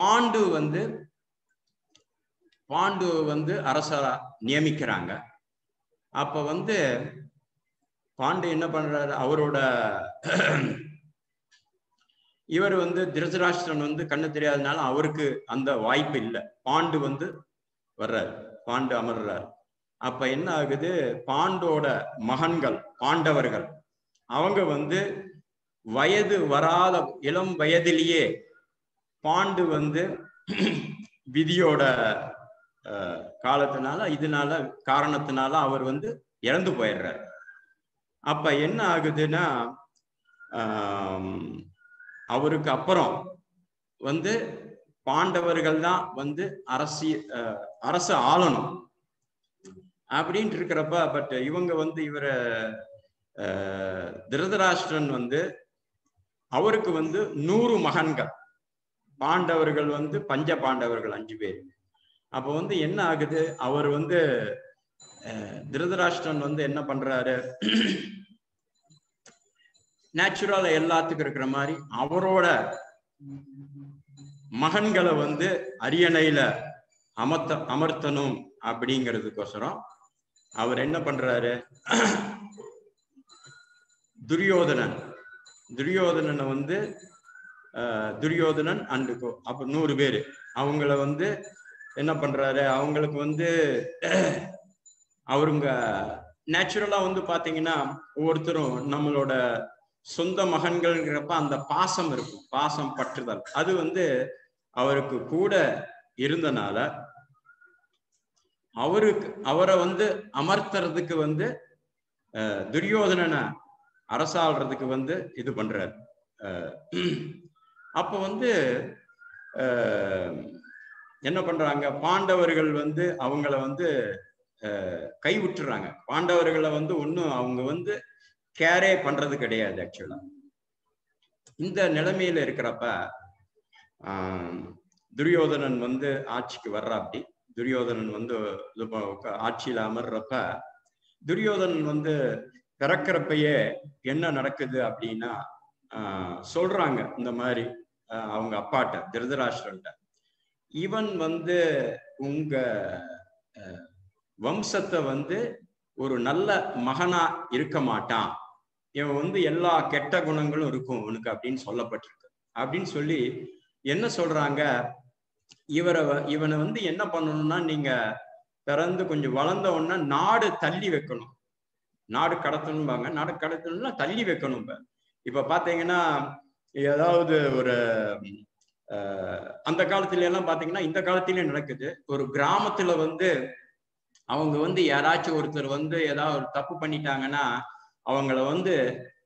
Bond வந்து bond வந்து அரசரா நியமிக்கிறாங்க. அப்ப வந்து பாண்டு என்ன பண்றாரு? அவரோட இவர் வந்து திருதராஷ்டிரன் வந்து கண்ணு தெரியாதனால அவருக்கு அந்த வாய்ப்பு இல்லை. பாண்டு வந்து வர்றாரு. பாண்டு அமர்றாரு. அப்ப என்ன ஆகுது? பாண்டோட மகன்கள் பாண்டவர்கள் அவங்க வந்து வயது வராத இளம் வயதிலேயே பாண்டு வந்து விதியோட காலத்தினால இதனால காரணத்தினால அவர் வந்து இறந்து போயிடுறாரு. அப்ப என்ன ஆகுதுன்னா அவருக்கு அப்புறம் வந்து பாண்டவர்கள் தான் வந்து அரசி அரசு ஆளணும். அப்படின்ட்டு இருக்கிறப்ப பட் இவங்க வந்து இவர திருதராஷ்டிரன் வந்து அவருக்கு வந்து நூறு மகன்கள். பாண்டவர்கள் வந்து பஞ்ச பாண்டவர்கள் அஞ்சு பேர். அப்போ வந்து என்ன ஆகுது? அவர் வந்து திருதராஷ்டிரன் வந்து என்ன பண்றாரு? நேச்சுரலா எல்லாத்துக்கும் இருக்கிற மாதிரி அவரோட மகன்களை வந்து அரியணையில அமர்த்த அமர்த்தணும் அப்படிங்கிறதுக்கோசரம் அவர் என்ன பண்றாரு? துரியோதனன். துரியோதனனை வந்து துரியோதனன் அண்டு அப்ப நூறு பேரு. அவங்கள வந்து என்ன பண்றாரு? அவங்களுக்கு வந்து அவருங்க நேச்சுரலா வந்து பாத்தீங்கன்னா ஒவ்வொருத்தரும் நம்மளோட சொந்த மகன்கள்ங்கிறப்ப அந்த பாசம் இருக்கும். பாசம் பற்றுதல். அது வந்து அவருக்கு கூட இருந்தனால அவருக்கு அவரை வந்து அமர்த்துறதுக்கு வந்து துரியோதனனை அரசாள்றதுக்கு வந்து இது பண்றாரு. அஹ், அப்போ வந்து என்ன பண்றாங்க? பாண்டவர்கள் வந்து அவங்கள வந்து கைவிட்டுறாங்க. பாண்டவர்களை வந்து ஒன்றும் அவங்க வந்து கேரே பண்றது கிடையாது ஆக்சுவலா இந்த நிலைமையில இருக்கிறப்ப துரியோதனன் வந்து ஆட்சிக்கு வர்றாப்படி துரியோதனன் வந்து ஆட்சியில் அமர்றப்ப துரியோதனன் வந்து பிறக்கிறப்பயே என்ன நடக்குது அப்படின்னா சொல்றாங்க இந்த மாதிரி. அவங்க அப்பாட்ட திருதராஷ்டிரன்ட்ட இவன் வந்து உங்க வம்சத்தை வந்து ஒரு நல்ல மகனா இருக்க மாட்டான். இவன் வந்து எல்லா கெட்ட குணங்களும் இருக்கும் உனக்கு அப்படின்னு சொல்லப்பட்டிருக்கு. அப்படின்னு சொல்லி என்ன சொல்றாங்க? இவரை இவனை வந்து என்ன பண்ணணும்னா நீங்க பிறந்து கொஞ்சம் வளர்ந்த உடனே நாடு தள்ளி வைக்கணும். நாடு கடத்தணும்பாங்க. நாடு கடத்தணும்னா தள்ளி வைக்கணும் இப்ப. இப்ப பாத்தீங்கன்னா ஏதாவது ஒரு அந்த காலத்துல எல்லாம் பாத்தீங்கன்னா இந்த காலத்திலயும் நடக்குது. ஒரு கிராமத்துல வந்து அவங்க வந்து யாராச்சும் ஒருத்தர் வந்து ஏதாவது ஒரு தப்பு பண்ணிட்டாங்கன்னா அவங்கள வந்து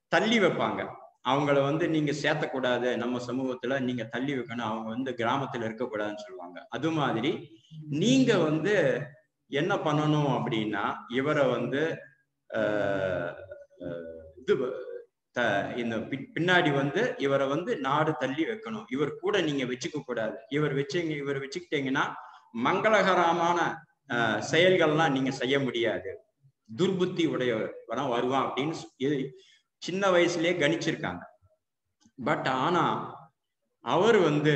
தள்ளி வைப்பாங்க. அவங்கள வந்து நீங்க சேர்த்தக்கூடாது. நம்ம சமூகத்துல நீங்க தள்ளி வைக்கணும். அவங்க வந்து கிராமத்துல இருக்கக்கூடாதுன்னு சொல்லுவாங்க. அது மாதிரி நீங்க வந்து என்ன பண்ணணும் அப்படின்னா இவரை வந்து இது த இந்த பின்னாடி வந்து இவரை வந்து நாடு தள்ளி வைக்கணும். இவர் கூட நீங்க வச்சுக்க கூடாது. இவர் வச்சுங்க இவர் வச்சுக்கிட்டீங்கன்னா மங்களகரமான செயல்கள்லாம் நீங்க செய்ய முடியாது. துர்புத்தி உடையவர் வருவான் அப்படின்னு சின்ன வயசுலயே கணிச்சிருக்காங்க. பட் ஆனா அவர் வந்து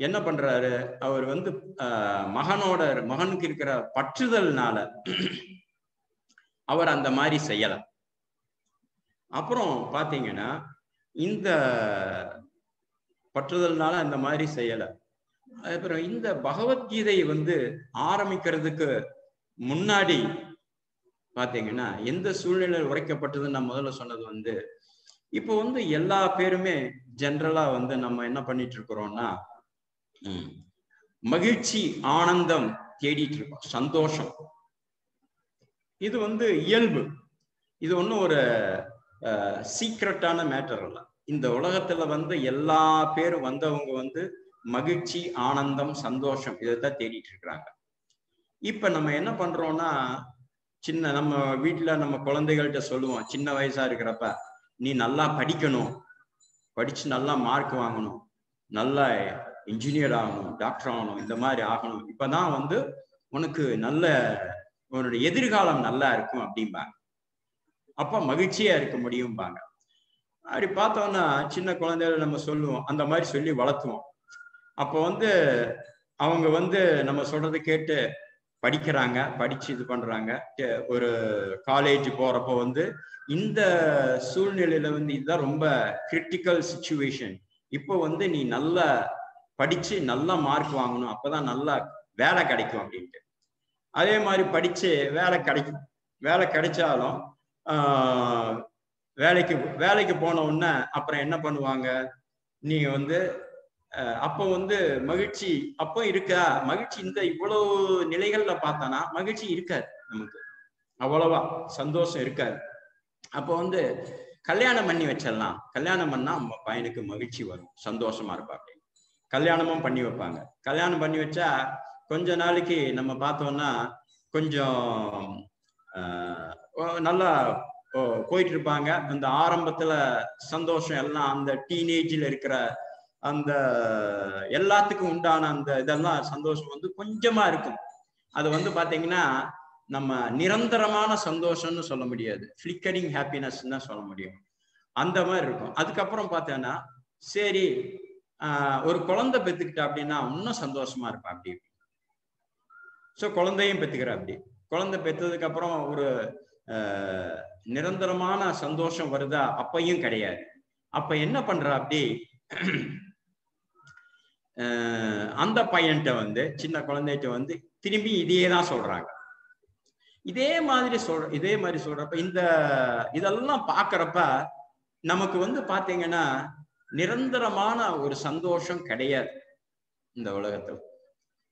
என்ன பண்றாரு? அவர் வந்து மகனோட மகனுக்கு இருக்கிற பற்றுதல்னால அவர் அந்த மாதிரி செய்யலாம் அப்புறம் பார்த்தீங்கன்னா இந்த பற்றுதல்னால அந்த மாதிரி செய்யலை. அப்புறம் இந்த பகவத்கீதை வந்து ஆரம்பிக்கிறதுக்கு முன்னாடி பார்த்தீங்கன்னா எந்த சூழ்நிலையில் உரைக்கப்பட்டதுன்னு நான் முதல்ல சொன்னது வந்து இப்போ வந்து எல்லா பேருமே ஜென்ரலா வந்து நம்ம என்ன பண்ணிட்டு இருக்கிறோம்னா மகிழ்ச்சி ஆனந்தம் தேடிட்டு இருக்கோம் சந்தோஷம். இது வந்து இயல்பு. இது ஒன்றும் ஒரு சீக்ரெட்டான மேட்டர் அல்ல. இந்த உலகத்துல வந்து எல்லா பேரும் வந்தவங்க வந்து மகிழ்ச்சி ஆனந்தம் சந்தோஷம் இதைத்தான் தேடிட்டு இருக்கிறாங்க இப்ப நம்ம என்ன பண்றோம்னா சின்ன நம்ம வீட்டுல நம்ம குழந்தைகள்கிட்ட சொல்லுவோம் சின்ன வயசா இருக்கிறப்ப நீ நல்லா படிக்கணும். படிச்சு நல்லா மார்க் வாங்கணும். நல்லா இன்ஜினியர் ஆகணும் டாக்டர் ஆகணும் இந்த மாதிரி ஆகணும். இப்பதான் வந்து உனக்கு நல்ல உன்னுடைய எதிர்காலம் நல்லா இருக்கும் அப்படிம்பாங்க. அப்போ மகிழ்ச்சியா இருக்க முடியும்பாங்க. அப்படி பார்த்தோம்னா சின்ன குழந்தைகளை நம்ம சொல்லுவோம். அந்த மாதிரி சொல்லி வளர்த்துவோம். அப்போ வந்து அவங்க வந்து நம்ம சொல்றதை கேட்டு படிக்கிறாங்க படிச்சு இது பண்றாங்க. ஒரு காலேஜ் போறப்போ வந்து இந்த சூழ்நிலையில வந்து இதுதான் ரொம்ப கிரிட்டிக்கல் சுச்சுவேஷன் இப்போ வந்து நீ நல்லா படிச்சு நல்ல மார்க் வாங்கணும். அப்பதான் நல்லா வேலை கிடைக்கும் அப்படின்ட்டு. அதே மாதிரி படிச்சு வேலை கிடைக்கும் வேலை கிடைச்சாலும் வேலைக்கு வேலைக்கு போன உடனே அப்புறம் என்ன பண்ணுவாங்க? நீங்க வந்து அப்போ வந்து மகிழ்ச்சி அப்போ இருக்கா? மகிழ்ச்சி இந்த இவ்வளவு நிலைகள்ல பார்த்தானா? மகிழ்ச்சி இருக்காது நமக்கு. அவ்வளவா சந்தோஷம் இருக்காது. அப்போ வந்து கல்யாணம் பண்ணி வச்சிடலாம். கல்யாணம் பண்ணா நம்ம பையனுக்கு மகிழ்ச்சி வரும். சந்தோஷமா இருப்பா கல்யாணமும் பண்ணி வைப்பாங்க. கல்யாணம் பண்ணி வச்சா கொஞ்ச நாளைக்கு நம்ம பார்த்தோம்னா கொஞ்சம் நல்லா ஓ, போயிட்டு இருப்பாங்க அந்த ஆரம்பத்துல சந்தோஷம் எல்லாம் அந்த டீனேஜ்ல இருக்கிற அந்த எல்லாத்துக்கும் உண்டான அந்த இதெல்லாம் சந்தோஷம் வந்து கொஞ்சமா இருக்கும். அது வந்து பாத்தீங்கன்னா நம்ம நிரந்தரமான சந்தோஷம்னு சொல்ல முடியாது. ஃபிளிக்கரிங் ஹாப்பினஸ் தான் சொல்ல முடியும். அந்த மாதிரி இருக்கும். அதுக்கப்புறம் பார்த்தேன்னா சரி ஆஹ், ஒரு குழந்தை பெத்துக்கிட்டா அப்படின்னா இன்னும் சந்தோஷமா இருப்பா அப்படி. ஸோ குழந்தையும் பெத்துக்கிறா அப்படி. குழந்தை பெத்ததுக்கு அப்புறம் ஒரு நிரந்தரமான சந்தோஷம் வருதா? அப்பையும் கிடையாது. அப்ப என்ன பண்றா அப்படி? ஆஹ், அந்த பையன்கிட்ட வந்து சின்ன குழந்தைகிட்ட வந்து திரும்பி இதையே தான் சொல்றாங்க. இதே மாதிரி சொல்ற இதே மாதிரி சொல்றப்ப இந்த இதெல்லாம் பாக்குறப்ப நமக்கு வந்து பாத்தீங்கன்னா நிரந்தரமான ஒரு சந்தோஷம் கிடையாது இந்த உலகத்துல.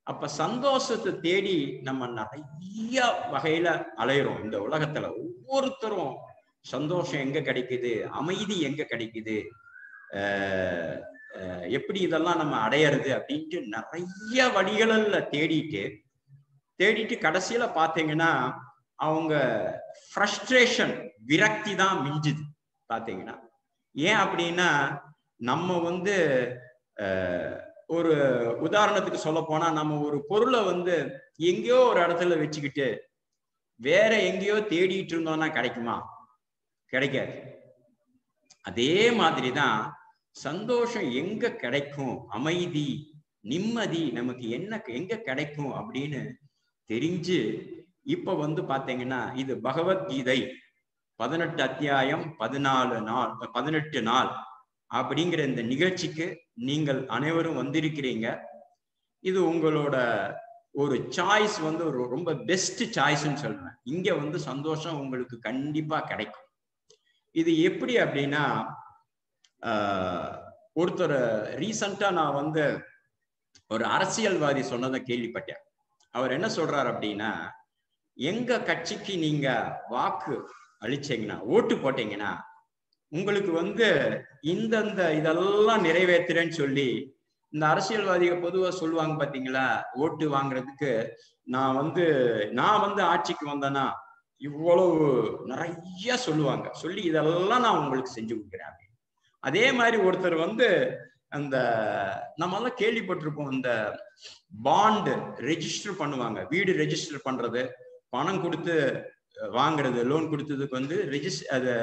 அப்ப சந்தோஷத்தை தேடி நம்ம நிறைய வகையில அலையிறோம். இந்த உலகத்துல ஒவ்வொருத்தரும் சந்தோஷம் எங்க கிடைக்குது? அமைதி எங்க கிடைக்குது? ஆஹ் எப்படி இதெல்லாம் நம்ம அடையிறது அப்படின்ட்டு நிறைய வழிகளில் தேடிட்டு தேடிட்டு கடைசியில பாத்தீங்கன்னா அவங்க ஃப்ரஸ்ட்ரேஷன் விரக்தி தான் மிஞ்சுது. பாத்தீங்கன்னா ஏன் அப்படின்னா நம்ம வந்து ஒரு உதாரணத்துக்கு சொல்ல போனா நம்ம ஒரு பொருளை வந்து எங்கேயோ ஒரு இடத்துல வச்சுக்கிட்டு வேற எங்கேயோ தேடிட்டு இருந்தோம்னா கிடைக்குமா? கிடைக்காது. அதே மாதிரி தான் சந்தோஷம் எங்க கிடைக்கும்? அமைதி நிம்மதி நமக்கு என்ன எங்க கிடைக்கும் அப்படின்னு தெரிஞ்சு இப்ப வந்து பாத்தீங்கன்னா இது பகவத்கீதை பதினெட்டு அத்தியாயம் பதினாலு நாள் பதினெட்டு நாள் அப்படிங்கிற இந்த நிகழ்ச்சிக்கு நீங்கள் அனைவரும் வந்திருக்கிறீங்க. இது உங்களோட ஒரு சாய்ஸ் வந்து ஒரு ரொம்ப பெஸ்ட் சாய்ஸ்ன்னு சொல்லுவேன் இங்க வந்து சந்தோஷம் உங்களுக்கு கண்டிப்பா கிடைக்கும். இது எப்படி அப்படின்னா ஒருத்தர் ரீசண்டா நான் வந்து ஒரு அரசியல்வாதி சொன்னதை கேள்விப்பட்டேன். அவர் என்ன சொல்றாரு அப்படின்னா எங்க கட்சிக்கு நீங்க வாக்கு அளிச்சீங்கன்னா ஓட்டு போட்டீங்கன்னா உங்களுக்கு வந்து இந்தந்த இதெல்லாம் நிறைவேற்றுறேன்னு சொல்லி இந்த அரசியல்வாதிகள் பொதுவா சொல்லுவாங்க பாத்தீங்களா? ஓட்டு வாங்குறதுக்கு நான் வந்து நான் வந்து ஆட்சிக்கு வந்தேன்னா இவ்வளவு நிறைய சொல்லுவாங்க. சொல்லி இதெல்லாம் நான் உங்களுக்கு செஞ்சு கொடுக்குறேன் அதே மாதிரி ஒருத்தர் வந்து அந்த நம்ம எல்லாம் கேள்விப்பட்டிருப்போம் இந்த பாண்டு ரெஜிஸ்டர் பண்ணுவாங்க. வீடு ரெஜிஸ்டர் பண்றது பணம் கொடுத்து வாங்குறது லோன் கொடுத்ததுக்கு வந்து ரெஜிஸ்டர் அதை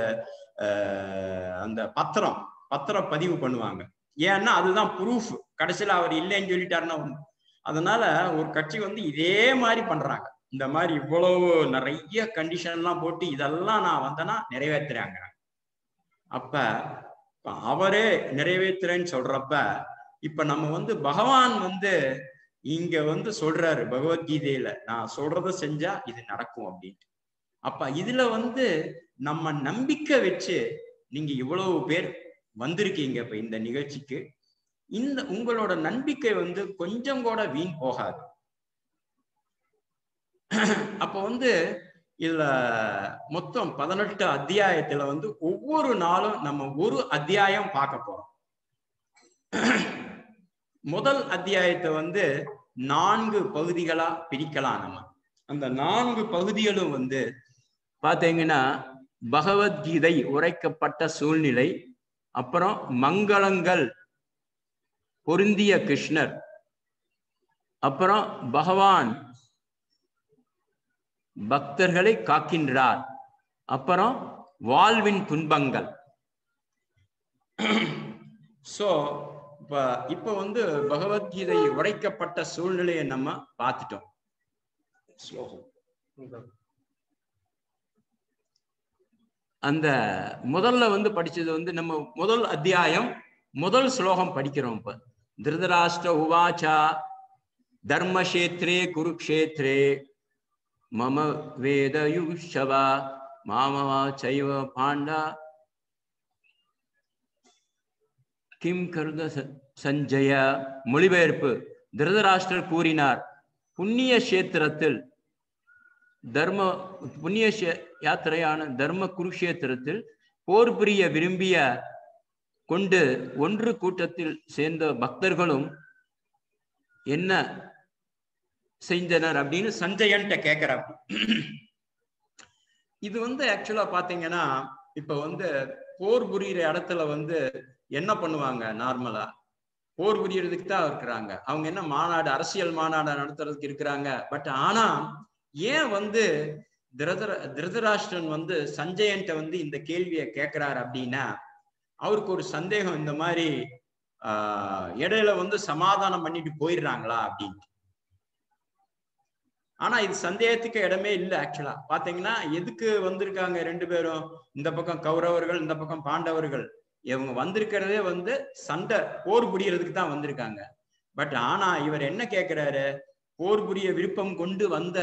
அந்த பத்திரம் பத்திரம் பதிவு பண்ணுவாங்க. ஏன்னா அதுதான் ப்ரூஃப் கடைசியில் அவர் இல்லைன்னு சொல்லிட்டாருன்னா ஒண்ணு. அதனால ஒரு கட்சி வந்து இதே மாதிரி பண்றாங்க. இந்த மாதிரி இவ்வளவு நிறைய கண்டிஷன்லாம் போட்டு இதெல்லாம் நான் வந்தேன்னா நிறைவேற்றுறாங்க அப்ப அவரே நிறைவேற்றுறேன்னு சொல்றப்ப இப்ப நம்ம வந்து பகவான் வந்து இங்க வந்து சொல்றாரு பகவத்கீதையில நான் சொல்றத செஞ்சா இது நடக்கும் அப்படின்ட்டு. அப்ப இதுல வந்து நம்ம நம்பிக்கை வச்சு நீங்க இவ்வளவு பேர் வந்திருக்கீங்க இப்ப இந்த நிகழ்ச்சிக்கு. இந்த உங்களோட நம்பிக்கை வந்து கொஞ்சம் கூட வீண் போகாது. அப்ப வந்து இதுல மொத்தம் பதினெட்டு அத்தியாயத்துல வந்து ஒவ்வொரு நாளும் நம்ம ஒரு அத்தியாயம் பார்க்க போறோம். முதல் அத்தியாயத்தை வந்து நான்கு பகுதிகளா பிரிக்கலாம் நம்ம. அந்த நான்கு பகுதிகளும் வந்து பாத்தீங்கன்னா பகவத்கீதை உரைக்கப்பட்ட சூழ்நிலை அப்புறம் மங்களங்கள் பொருந்திய கிருஷ்ணர் அப்புறம் பகவான் பக்தர்களை காக்கின்றார் அப்புறம் வாழ்வின் துன்பங்கள். சோ இப்ப இப்ப வந்து பகவத்கீதை உடைக்கப்பட்ட சூழ்நிலையை நம்ம பார்த்துட்டோம். ஸ்லோகம். அந்த முதல்ல வந்து படிச்சது வந்து நம்ம முதல் அத்தியாயம் முதல் ஸ்லோகம் படிக்கிறோம் இப்ப. திருதராஷ்டிர உவாச்சா தர்மக்ஷேத்ரே குருக்ஷேத்ரே மம வேதயுஷவா மாமவா சைவ பாண்டா கிம் கருத ச- சஞ்சய மொழிபெயர்ப்பு. திருதராஷ்டிரர் கூறினார் புண்ணிய கஷேத்திரத்தில் தர்ம புண்ணிய யாத்திரையான தர்ம குருஷேத்திரத்தில் போர் புரிய விரும்பிய கொண்டு ஒன்று கூட்டத்தில் சேர்ந்த பக்தர்களும் என்ன செஞ்சனர் அப்படின்னு சஞ்சயன்ட்ட கேட்கிறார் இது வந்து ஆக்சுவலா பாத்தீங்கன்னா இப்ப வந்து போர் புரியிற இடத்துல வந்து என்ன பண்ணுவாங்க நார்மலா போர் புரியறதுக்கு தான் இருக்கிறாங்க. அவங்க என்ன மாநாடு அரசியல் மாநாடு நடத்துறதுக்கு இருக்கிறாங்க. பட் ஆனா ஏன் வந்து திருதர திருதராஷ்டிரன் வந்து சஞ்சயன்ட்ட வந்து இந்த கேள்வியை கேட்கிறாரு அப்படின்னா அவருக்கு ஒரு சந்தேகம் இந்த மாதிரி ஆஹ் இடையில வந்து சமாதானம் பண்ணிட்டு போயிடுறாங்களா அப்படின்ட்டு. ஆனா இது சந்தேகத்துக்கு இடமே இல்லை ஆக்சுவலா பாத்தீங்கன்னா எதுக்கு வந்திருக்காங்க ரெண்டு பேரும்? இந்த பக்கம் கௌரவர்கள் இந்த பக்கம் பாண்டவர்கள். இவங்க வந்திருக்கிறதே வந்து சண்டை போர் புரியறதுக்கு தான் வந்திருக்காங்க. பட் ஆனா இவர் என்ன கேட்கிறாரு போர் புரிய விருப்பம் கொண்டு வந்த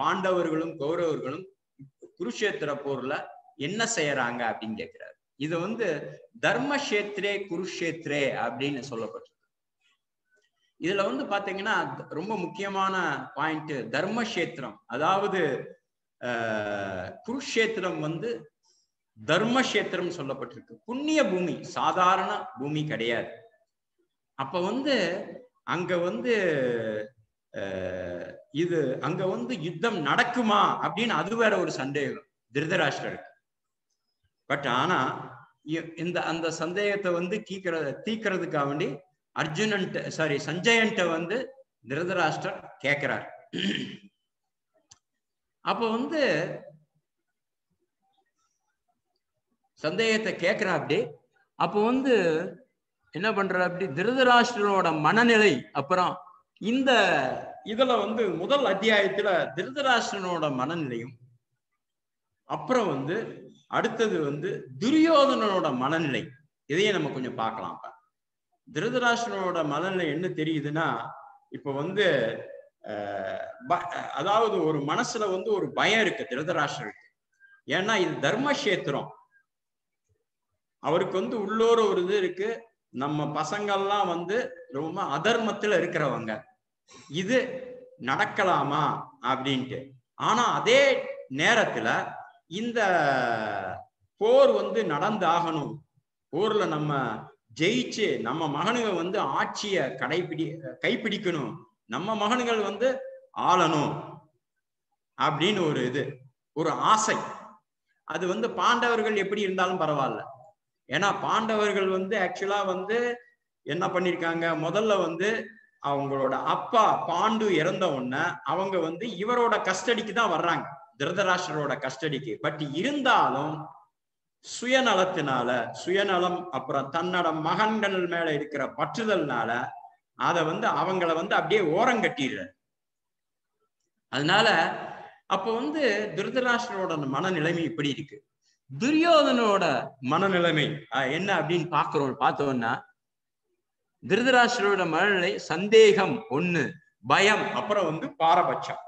பாண்டவர்களும் கௌரவர்களும் குருஷேத்திர போர்ல என்ன செய்யறாங்க அப்படின்னு கேட்கிறாரு இது வந்து தர்மக்ஷேத்ரே குருஷேத்ரே அப்படின்னு சொல்லப்பட்டிருக்கு. இதுல வந்து பாத்தீங்கன்னா ரொம்ப முக்கியமான பாயிண்ட் தர்மக்ஷேத்திரம் அதாவது குருஷேத்திரம் வந்து தர்மக்ஷேத்திரம் சொல்லப்பட்டிருக்கு. புண்ணிய பூமி சாதாரண பூமி கிடையாது. அப்ப வந்து அங்க வந்து இது அங்க வந்து யுத்தம் நடக்குமா அப்படின்னு அது வேற ஒரு சந்தேகம் திருதராஷ்டருக்கு. பட் ஆனா இந்த அந்த சந்தேகத்தை வந்து கீக்கிற தீக்கிறதுக்காக வேண்டி அர்ஜுனன்ட்ட சாரி சஞ்சயன்ட்ட வந்து திருதராஷ்டர் கேட்கிறார் அப்ப வந்து சந்தேகத்தை கேட்கிறா அப்படி. அப்போ வந்து என்ன பண்ற அப்படி திருதராஷ்டிரனோட மனநிலை அப்புறம் இந்த இதுல வந்து முதல் அத்தியாயத்துல திருதராஷ்டிரனோட மனநிலையும் அப்புறம் வந்து அடுத்தது வந்து துரியோதனனோட மனநிலை. இதையே நம்ம கொஞ்சம் பார்க்கலாம் இப்ப. திருதராஷ்டிரனோட மனநிலை என்ன தெரியுதுன்னா இப்ப வந்து ப- அதாவது ஒரு மனசுல வந்து ஒரு பயம் இருக்கு திருதராஷ்டிரருக்கு ஏன்னா இது தர்மக்ஷேத்திரம். அவருக்கு வந்து உள்ளோர ஒரு இது இருக்கு. நம்ம பசங்கள்லாம் வந்து ரொம்ப அதர்மத்துல இருக்கிறவங்க. இது நடக்கலாமா அப்படின்ட்டு. ஆனா அதே நேரத்துல இந்த போர் வந்து நடந்து ஆகணும். போர்ல நம்ம ஜெயிச்சு நம்ம மகனுங்க வந்து ஆட்சிய கடைபிடி கைப்பிடிக்கணும். நம்ம மகன்கள் வந்து ஆளணும் அப்படின்னு ஒரு இது ஒரு ஆசை. அது வந்து பாண்டவர்கள் எப்படி இருந்தாலும் பரவாயில்ல. ஏன்னா பாண்டவர்கள் வந்து ஆக்சுவலா வந்து என்ன பண்ணிருக்காங்க? முதல்ல வந்து அவங்களோட அப்பா பாண்டு இறந்த உடனே அவங்க வந்து இவரோட கஸ்டடிக்கு தான் வர்றாங்க. திருதராஷ்டரோட கஸ்டடிக்கு. பட் இருந்தாலும் சுயநலத்தினால சுயநலம் அப்புறம் தன்னோட மகன்கள் மேல இருக்கிற பற்றுதல்னால அதை வந்து அவங்கள வந்து அப்படியே ஓரங்கட்டிடுற அதனால அப்ப வந்து திருதராஷ்டரோட மனநிலைமை இப்படி இருக்கு. துரியோதனோட மனநிலைமை என்ன அப்படின்னு பாக்குறோம் பார்த்தோம்னா திருதராஷ்டரோட மனநிலை சந்தேகம் ஒண்ணு பயம் அப்புறம் வந்து பாரபட்சம்.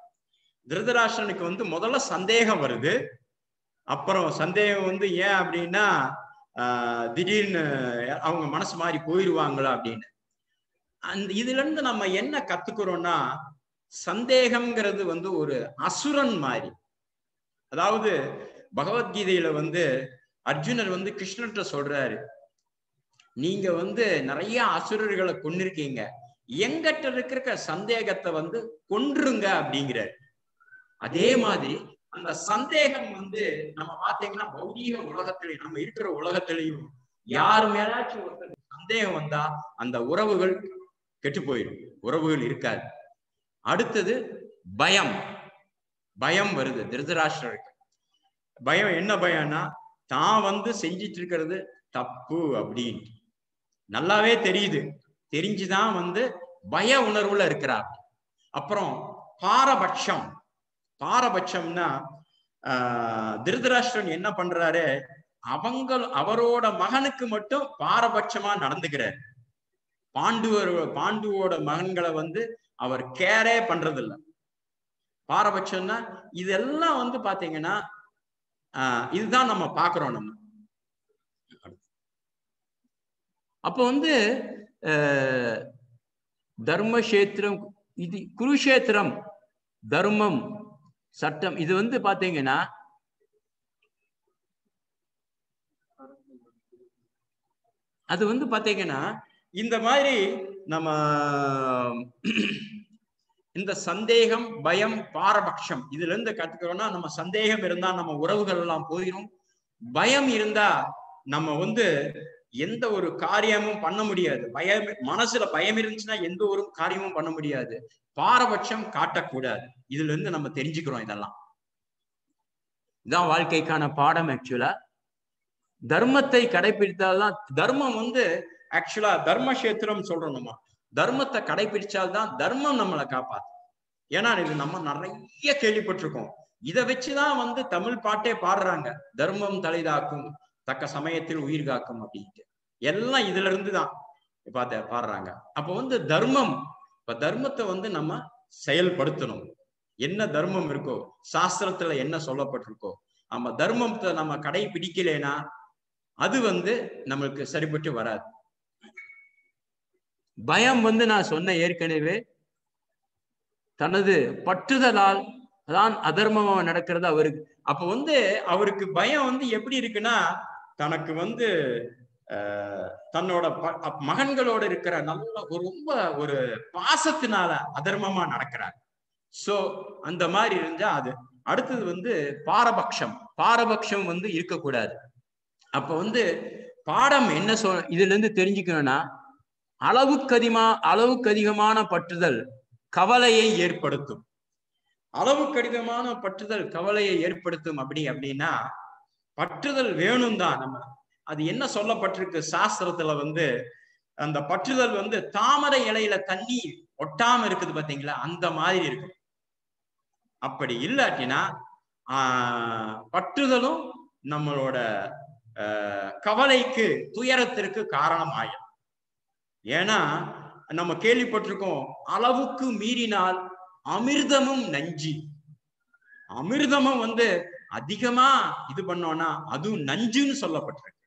திருதராஷ்டனுக்கு வந்து முதல்ல சந்தேகம் வருது. அப்புறம் சந்தேகம் வந்து ஏன் அப்படின்னா ஆஹ், திடீர்னு அவங்க மனசு மாறி போயிடுவாங்களா அப்படின்னு. அந்த இதுல இருந்து நம்ம என்ன கத்துக்கிறோம்னா சந்தேகம்ங்கிறது வந்து ஒரு அசுரன் மாதிரி அதாவது பகவத்கீதையில வந்து அர்ஜுனர் வந்து கிருஷ்ணர்கிட்ட சொல்றாரு நீங்க வந்து நிறைய அசுரர்களை கொண்டிருக்கீங்க எங்கிட்ட இருக்கிற சந்தேகத்தை வந்து கொன்றுங்க அப்படிங்கிறார். அதே மாதிரி அந்த சந்தேகம் வந்து நம்ம பாத்தீங்கன்னா பௌதீக உலகத்திலையும் நம்ம இருக்கிற உலகத்திலையும் யார் மேலாச்சும் ஒருத்தர் சந்தேகம் வந்தா அந்த உறவுகள் கெட்டு போயிடும் உறவுகள் இருக்காது. அடுத்தது பயம். பயம் வருது திருதராஷ்டிரருக்கு. பயம் என்ன பயம்னா தான் வந்து செஞ்சிட்டு இருக்கிறது தப்பு அப்படின்னு நல்லாவே தெரியுது. தெரிஞ்சுதான் வந்து பய உணர்வுல இருக்கிறார். அப்புறம் பாரபட்சம். பாரபட்சம்னா ஆஹ் திருதராஷ்டிரன் என்ன பண்றாரு? அவங்க அவரோட மகனுக்கு மட்டும் பாரபட்சமா நடந்துக்கிறார். பாண்டுவர் பாண்டுவோட மகன்களை வந்து அவர் கேரே பண்றதில்ல. பாரபட்சம்னா இதெல்லாம் வந்து பாத்தீங்கன்னா ஆஹ் இதுதான் நம்ம பாக்குறோம் நம்ம. அப்ப வந்து தர்மக்ஷேத்திரம் இது குருஷேத்திரம் தர்மம் சட்டம் இது வந்து பாத்தீங்கன்னா அது வந்து பாத்தீங்கன்னா இந்த மாதிரி நம்ம இந்த சந்தேகம் பயம் பாரபட்சம் இதுல இருந்து கத்துக்கிறோம்னா நம்ம சந்தேகம் இருந்தா நம்ம உறவுகள் எல்லாம் போயிடும் பயம் இருந்தா நம்ம வந்து எந்த ஒரு காரியமும் பண்ண முடியாது. பயம் மனசுல பயம் இருந்துச்சுன்னா எந்த ஒரு காரியமும் பண்ண முடியாது. பாரபட்சம் காட்டக்கூடாது. இதுல இருந்து நம்ம தெரிஞ்சுக்கிறோம் இதெல்லாம். இதான் வாழ்க்கைக்கான பாடம் ஆக்சுவலா தர்மத்தை கடைபிடித்தால்தான் தர்மம் வந்து ஆக்சுவலா தர்மக்ஷேத்திரம் சொல்றோம் நம்ம தர்மத்தை கடைபிடிச்சால்தான் தர்மம் நம்மளை காப்பாத்து ஏன்னா இது நம்ம நிறைய கேள்விப்பட்டிருக்கோம். இதை வச்சுதான் வந்து தமிழ் பாட்டே பாடுறாங்க. தர்மம் தலைதாக்கும். தக்க சமயத்தில் உயிர் காக்கும் அப்படின்ட்டு. எல்லாம் இதுல இருந்து தான் பார்த்த பாடுறாங்க. அப்ப வந்து தர்மம் இப்ப தர்மத்தை வந்து நம்ம செயல்படுத்தணும். என்ன தர்மம் இருக்கோ சாஸ்திரத்துல என்ன சொல்லப்பட்டிருக்கோ நம்ம தர்மத்தை நம்ம கடைபிடிக்கலைன்னா அது வந்து நம்மளுக்கு சரிபட்டு வராது. பயம் வந்து நான் சொன்ன ஏற்கனவே தனது பற்றுதலால் தான் அதர்மமா நடக்கிறது அவருக்கு. அப்ப வந்து அவருக்கு பயம் வந்து எப்படி இருக்குன்னா தனக்கு வந்து ஆஹ், தன்னோட ப- மகன்களோட இருக்கிற நல்ல ஒரு ரொம்ப ஒரு பாசத்தினால அதர்மமா நடக்கிறார். சோ அந்த மாதிரி இருந்தா அது. அடுத்தது வந்து பாரபட்சம் பாரபட்சம் வந்து இருக்கக்கூடாது. அப்ப வந்து பாடம் என்ன சொல் இதுல இருந்து தெரிஞ்சுக்கணும்னா அளவுக்கு அதிகமா அளவுக்கு அதிகமான பற்றுதல் கவலையை ஏற்படுத்தும். அளவுக்கு அதிகமான பற்றுதல் கவலையை ஏற்படுத்தும் அப்படி அப்படின்னா பற்றுதல் வேணும் தான் நம்ம. அது என்ன சொல்லப்பட்டிருக்கு? சாஸ்திரத்துல வந்து அந்த பற்றுதல் வந்து தாமரை இலையில தண்ணி ஒட்டாம இருக்குது பாத்தீங்களா? அந்த மாதிரி இருக்கும். அப்படி இல்லாட்டினா ஆஹ் பற்றுதலும் நம்மளோட ஆஹ் கவலைக்கு துயரத்திற்கு காரணம் ஆயிடும் ஏன்னா நம்ம கேள்விப்பட்டிருக்கோம் அளவுக்கு மீறினால் அமிர்தமும் நஞ்சி. அமிர்தமும் வந்து அதிகமா இது பண்ணோம்னா அதுவும் நஞ்சுன்னு சொல்லப்பட்டிருக்கு.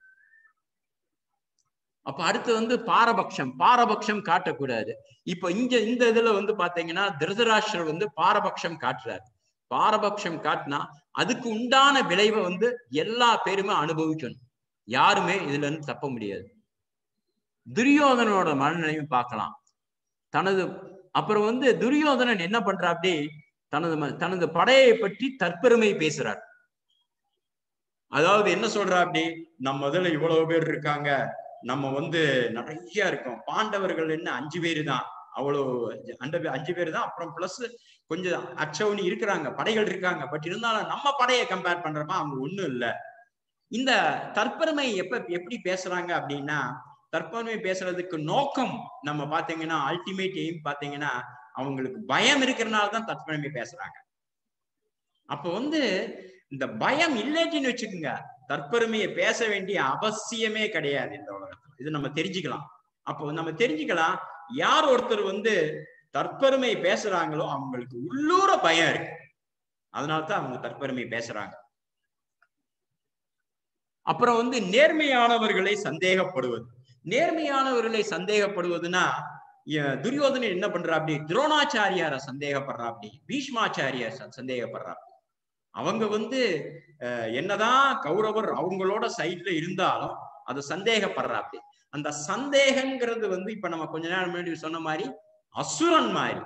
அப்ப அடுத்து வந்து பாரபட்சம் பாரபட்சம் காட்டக்கூடாது. இப்ப இங்க இந்த இதுல வந்து பாத்தீங்கன்னா திருதராஷ்டர் வந்து பாரபட்சம் காட்டுறாரு. பாரபட்சம் காட்டினா அதுக்கு உண்டான விளைவை வந்து எல்லா பேருமே அனுபவிக்கணும். யாருமே இதுல இருந்து தப்ப முடியாது. துரியோதனோட மனநிலையும் பார்க்கலாம். தனது அப்புறம் வந்து துரியோதனன் என்ன பண்றா அப்படி தனது தனது படையை பற்றி தற்பெருமை பேசுறார். அதாவது என்ன சொல்றா அப்படி? நம்ம இதுல இவ்வளவு பேர் இருக்காங்க. நம்ம வந்து நிறைய இருக்கோம். பாண்டவர்கள் என்ன அஞ்சு பேர் தான். அவ்வளவு அண்ட அஞ்சு பேர் தான். அப்புறம் பிளஸ் கொஞ்சம் அச்சவனி இருக்கிறாங்க. படைகள் இருக்காங்க. பட் இருந்தாலும் நம்ம படையை கம்பேர் பண்றப்ப அவங்க ஒண்ணும் இல்ல. இந்த தற்பெருமை எப்ப எப்படி பேசுறாங்க அப்படின்னா தற்பெருமை பேசுறதுக்கு நோக்கம் நம்ம பாத்தீங்கன்னா அல்டிமேட் எய்ம் பாத்தீங்கன்னா அவங்களுக்கு பயம் இருக்கிறனால தான் தற்பெருமை பேசுறாங்க. அப்ப வந்து இந்த பயம் இல்லாட்டின்னு வச்சுக்கோங்க. தற்பெருமையை பேச வேண்டிய அவசியமே கிடையாது இந்த உலகத்துல. இது நம்ம தெரிஞ்சுக்கலாம். அப்போ நம்ம தெரிஞ்சுக்கலாம் யார் ஒருத்தர் வந்து தற்பெருமை பேசுறாங்களோ அவங்களுக்கு உள்ளூர பயம் இருக்கு. அதனால தான் அவங்க தற்பெருமை பேசுறாங்க. அப்புறம் வந்து நேர்மையானவர்களை சந்தேகப்படுவது. நேர்மையானவர்களை சந்தேகப்படுவதுன்னா துரியோதனை என்ன பண்றா அப்படி துரோணாச்சாரியார சந்தேகப்படுறா அப்படி பீஷ்மாச்சாரியார் சந்தேகப்படுறா அப்படி. அவங்க வந்து என்னதான் கௌரவர் அவங்களோட சைட்ல இருந்தாலும் அது சந்தேகப்படுறாப்பு அந்த சந்தேகங்கிறது வந்து இப்ப நம்ம கொஞ்ச நேரம் முன்னாடி சொன்ன மாதிரி அசுரன் மாதிரி.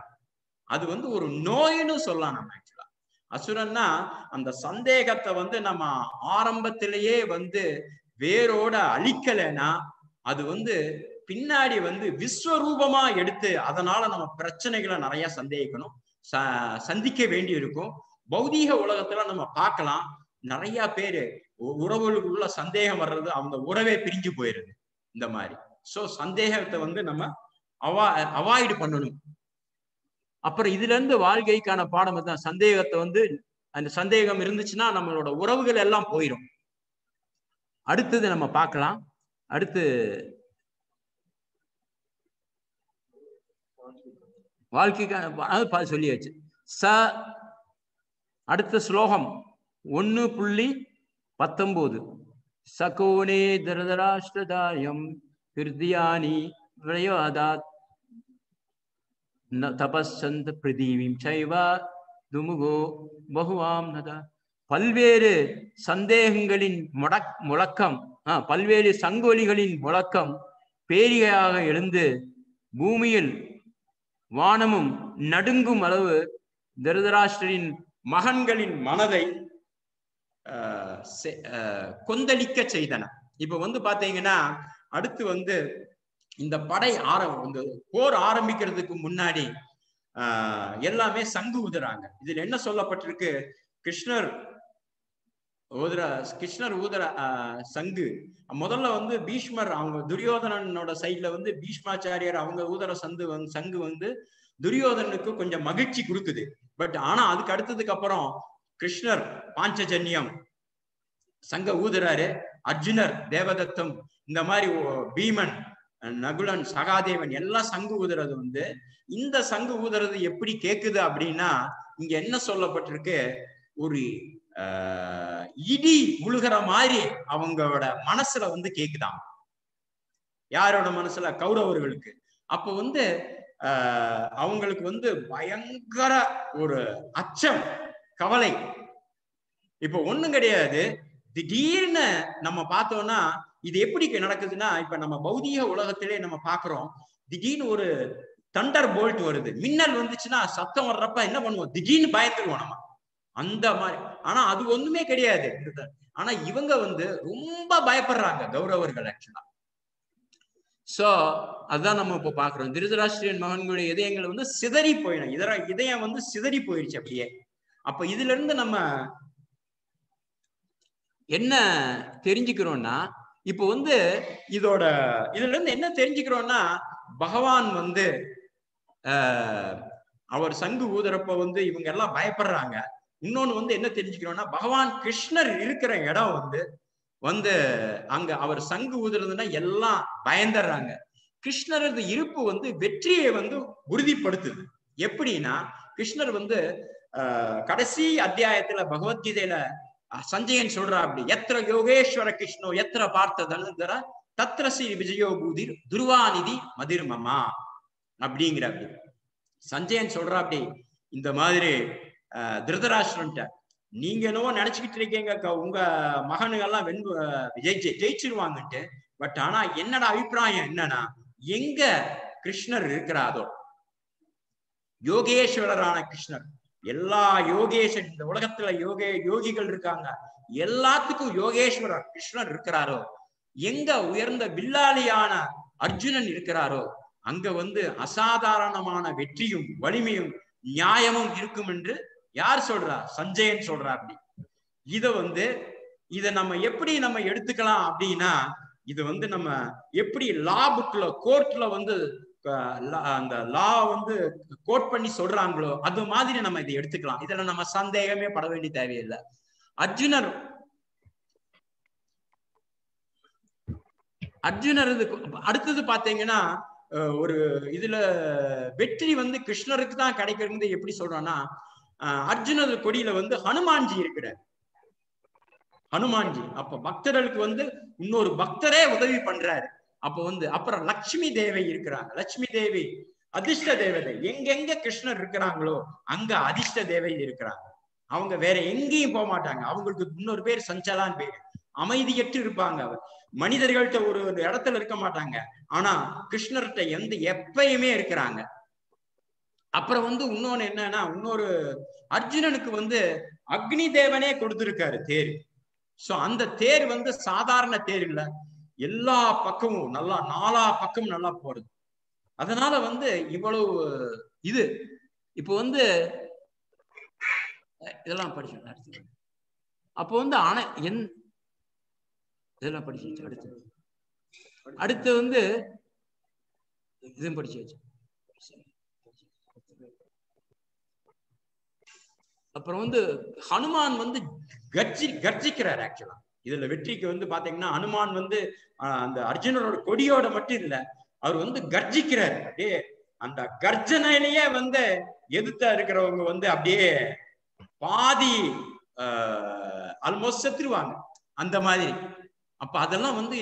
அது வந்து ஒரு நோயின்னு சொல்லலாம் நம்ம ஆக்சுவலா அசுரன்னா அந்த சந்தேகத்தை வந்து நம்ம ஆரம்பத்திலேயே வந்து வேரோட அழிக்கலைன்னா அது வந்து பின்னாடி வந்து விஸ்வரூபமா எடுத்து அதனால நம்ம பிரச்சனைகளை நிறைய சந்தேகிக்கணும். ச- சந்திக்க வேண்டி இருக்கும் பௌதீக உலகத்துல நம்ம பார்க்கலாம். நிறைய பேரு உறவுகளுக்குள்ள சந்தேகம் வர்றது அவங்க உறவே பிரிஞ்சு போயிருது. இந்த மாதிரி. சோ சந்தேகத்தை வந்து நம்ம அவா அவாய்டு பண்ணணும். அப்புறம் இதுல இருந்து வாழ்க்கைக்கான பாடம் தான் சந்தேகத்தை வந்து அந்த சந்தேகம் இருந்துச்சுன்னா நம்மளோட உறவுகள் எல்லாம் போயிடும் அடுத்தது நம்ம பார்க்கலாம். அடுத்து வாழ்க்கைக்கான சொல்லியாச்சு. ச அடுத்த ஸ்லோகம் ஒன்னு புள்ளி பத்தொம்போது. சகோனே தரதராஷ்டதாயம் ஹிருதயானி விரயோதாத் தபசந்த பிரதீவிம் சைவா துமுகோ பகுவாம் நதா. பல்வேறு சந்தேகங்களின் முடக் முழக்கம் பல்வேறு சங்கொலிகளின் முழக்கம் பேரிகையாக எழுந்து பூமியில் வானமும் நடுங்கும் அளவு திருதராஷ்டிரின் மகன்களின் மனதை ஆஹ், செ- ஆஹ், கொந்தளிக்க செய்தன. இப்ப வந்து பாத்தீங்கன்னா அடுத்து வந்து இந்த படை ஆரம் இந்த போர் ஆரம்பிக்கிறதுக்கு முன்னாடி ஆஹ், எல்லாமே சங்கு ஊதுறாங்க. இதுல என்ன சொல்லப்பட்டிருக்கு? கிருஷ்ணர் ஊதுற கிருஷ்ணர் ஊதுற ஆஹ், சங்கு. முதல்ல வந்து பீஷ்மர் அவங்க துரியோதனனோட சைட்ல வந்து பீஷ்மாச்சாரியர் அவங்க ஊதுற சந்து சங்கு வந்து துரியோதனுக்கு கொஞ்சம் மகிழ்ச்சி கொடுக்குது. பட் ஆனா அதுக்கு அடுத்ததுக்கு அப்புறம் கிருஷ்ணர் பாஞ்சஜன்யம் சங்க ஊதுறாரு அர்ஜுனர் தேவதத்தம் இந்த மாதிரி பீமன் நகுலன் சகாதேவன் எல்லாம் சங்கு ஊதுறது வந்து இந்த சங்கு ஊதுறது எப்படி கேக்குது அப்படின்னா இங்க என்ன சொல்லப்பட்டிருக்கு? ஒரு ஆஹ், இடி உழுகிற மாதிரி அவங்களோட மனசுல வந்து கேக்குதான் யாரோட மனசுல? கௌரவர்களுக்கு. அப்ப வந்து அவங்களுக்கு வந்து பயங்கர ஒரு அச்சம் கவலை. இப்ப ஒண்ணும் கிடையாது. திடீர்னு நம்ம பார்த்தோம்னா இது எப்படி நடக்குதுன்னா இப்ப நம்ம பௌதீக உலகத்திலே நம்ம பாக்குறோம் திடீர்னு ஒரு தண்டர் போல்ட் வருது. மின்னல் வந்துச்சுன்னா சத்தம் வர்றப்ப என்ன பண்ணுவோம்? திடீர்னு பயந்துருவோம் நம்ம. அந்த மாதிரி. ஆனா அது ஒண்ணுமே கிடையாது. ஆனா இவங்க வந்து ரொம்ப பயப்படுறாங்க கௌரவர்கள் ஆக்சுவலா சோ அதான் நம்ம இப்ப பாக்குறோம் திருதராஷ்டிரியன் மகன்களுடைய இதயங்களை வந்து சிதறி போயிடும் இதர இதயம் வந்து சிதறி போயிடுச்சு அப்படியே. அப்ப இதுல இருந்து நம்ம என்ன தெரிஞ்சுக்கிறோம்னா இப்போ வந்து இதோட இதுல இருந்து என்ன தெரிஞ்சுக்கிறோம்னா பகவான் வந்து ஆஹ், அவர் சங்கு ஊதுறப்ப வந்து இவங்க எல்லாம் பயப்படுறாங்க. இன்னொன்னு வந்து என்ன தெரிஞ்சுக்கிறோம்னா பகவான் கிருஷ்ணர் இருக்கிற இடம் வந்து வந்து அங்க அவர் சங்கு ஊதுறதுன்னா எல்லாம் பயந்துடுறாங்க கிருஷ்ணரது இருப்பு வந்து வெற்றியை வந்து உறுதிப்படுத்துது. எப்படின்னா கிருஷ்ணர் வந்து ஆஹ், கடைசி அத்தியாயத்துல பகவத்கீதையில சஞ்சயன் சொல்றா அப்படி எத்திர யோகேஸ்வர கிருஷ்ணோ எத்திர பார்த்த தனுதர தத்ர ஸ்ரீ துருவாநிதி மதிர்மமா? அப்படிங்கிற அப்படி. சஞ்சயன் சொல்றா அப்படி இந்த மாதிரி திருதராஷ்டிரன்ட்ட நீங்க என்னவோ நினைச்சுக்கிட்டு இருக்கீங்க க- உங்க மகனுங்கெல்லாம் வெண் ஜெயிச்சு ஜெயிச்சிருவாங்கன்ட்டு. பட் ஆனா என்னோட அபிப்பிராயம் என்னன்னா எங்க கிருஷ்ணர் இருக்கிறாரோ யோகேஸ்வரரான கிருஷ்ணர் எல்லா யோகேஷன் இந்த உலகத்துல யோகே யோகிகள் இருக்காங்க. எல்லாத்துக்கும் யோகேஸ்வரர் கிருஷ்ணர் இருக்கிறாரோ எங்க உயர்ந்த வில்லாளியான அர்ஜுனன் இருக்கிறாரோ அங்க வந்து அசாதாரணமான வெற்றியும் வலிமையும் நியாயமும் இருக்கும் என்று யார் சொல்றா? சஞ்சயன் சொல்றா அப்படி. இத வந்து இத நம்ம எப்படி நம்ம எடுத்துக்கலாம் அப்படின்னா இது வந்து நம்ம எப்படி லா புக்ல கோர்ட்ல வந்து அந்த லா வந்து கோட் பண்ணி சொல்றாங்களோ அது மாதிரி நம்ம இதை எடுத்துக்கலாம். இதுல நம்ம சந்தேகமே பட வேண்டிய தேவையில்லை. அர்ஜுனர் அர்ஜுனர் இது அடுத்தது பாத்தீங்கன்னா ஒரு இதுல வெற்றி வந்து கிருஷ்ணருக்கு தான் கிடைக்கிறது எப்படி சொல்றோம்னா அஹ், கொடியில வந்து ஹனுமான்ஜி இருக்கிறார். ஹனுமான்ஜி. அப்ப பக்தர்களுக்கு வந்து இன்னொரு பக்தரே உதவி பண்றாரு. அப்ப வந்து அப்புறம் லட்சுமி தேவை இருக்கிறாங்க. லட்சுமி தேவி அதிர்ஷ்ட தேவதை. எங்கெங்க கிருஷ்ணர் இருக்கிறாங்களோ அங்க அதிர்ஷ்ட தேவை இருக்கிறாங்க. அவங்க வேற எங்கேயும் போக மாட்டாங்க. அவங்களுக்கு இன்னொரு பேர் சஞ்சலான் பேர். அமைதியற்று இருப்பாங்க அவர். மனிதர்கள்ட்ட ஒரு ஒரு இடத்துல இருக்க மாட்டாங்க. ஆனா கிருஷ்ணர்கிட்ட எந்த எப்பயுமே இருக்கிறாங்க. அப்புறம் வந்து இன்னொன்னு என்னன்னா இன்னொரு அர்ஜுனனுக்கு வந்து அக்னி தேவனே கொடுத்திருக்காரு தேர். சோ அந்த தேர் வந்து சாதாரண தேர் இல்ல. எல்லா பக்கமும் நல்லா நாலா பக்கமும் நல்லா போறது. அதனால வந்து இவ்வளவு இது. இப்போ வந்து இதெல்லாம் படிச்சு அடுத்து அப்போ வந்து ஆன என் இதெல்லாம் படிச்சு அடுத்து. அடுத்து வந்து இதுவும் படிச்சு அப்புறம் வந்து ஹனுமான் வந்து கர்ஜி கர்ஜிக்கிறார் ஆக்சுவலா இதுல வெற்றிக்கு வந்து பாத்தீங்கன்னா ஹனுமான் வந்து ஆஹ், அந்த அர்ஜுனரோட கொடியோட மட்டும் இல்ல அவர் வந்து கர்ஜிக்கிறார். அப்படியே அந்த கர்ஜனையிலேயே வந்து எதிர்த்தா இருக்கிறவங்க வந்து அப்படியே பாதி ஆல்மோஸ்ட் செத்துருவாங்க. அந்த மாதிரி. அப்ப அதெல்லாம் வந்து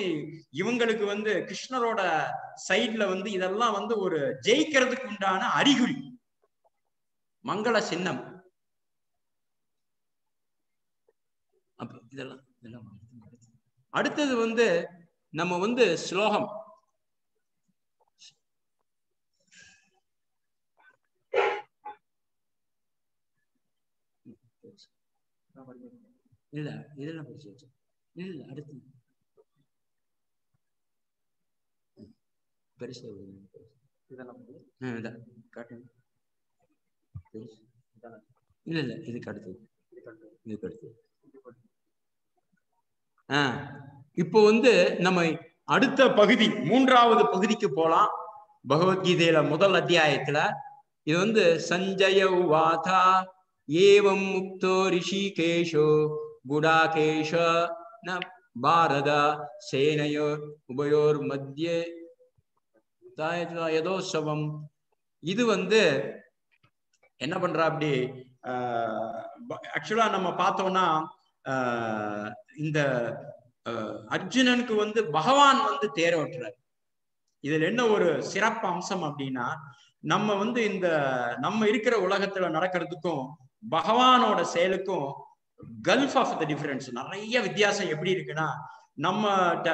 இவங்களுக்கு வந்து கிருஷ்ணரோட சைட்ல வந்து இதெல்லாம் வந்து ஒரு ஜெயிக்கிறதுக்கு உண்டான அறிகுறி. மங்கள சின்னம். அப்ப இதெல்லாம் இதெல்லாம் அடுத்தது வந்து நம்ம வந்து ஸ்லோகம். இல்ல இதெல்லாம் படிச்சு வச்சு. இல்ல அடுத்து. பெருசா இதான். காட்டுங்க. இல்ல இல்ல இதுக்கு அடுத்தது. இதுக்கு அடுத்தது. இப்போ வந்து நம்ம அடுத்த பகுதி மூன்றாவது பகுதிக்கு போலாம். பகவத்கீதையில முதல் அத்தியாயத்துல. இது வந்து சஞ்சய வாதா ஏவம் முக்தோ ரிஷிகேஷோ குடாகேஷ ந பாரத சேனையோர் உபயோர் மத்திய யதோசவம் இது வந்து என்ன பண்றா அப்படி ஆக்சுவலா நம்ம பார்த்தோம்னா ஆஹ், இந்த அர்ஜுனனுக்கு வந்து பகவான் வந்து தேரோட்டுறார். இதுல என்ன ஒரு சிறப்பு அம்சம் அப்படின்னா நம்ம வந்து இந்த நம்ம இருக்கிற உலகத்துல நடக்கிறதுக்கும் பகவானோட செயலுக்கும் கல்ஃப் ஆஃப் த டிஃபரன்ஸ் நிறைய வித்தியாசம் எப்படி இருக்குன்னா நம்ம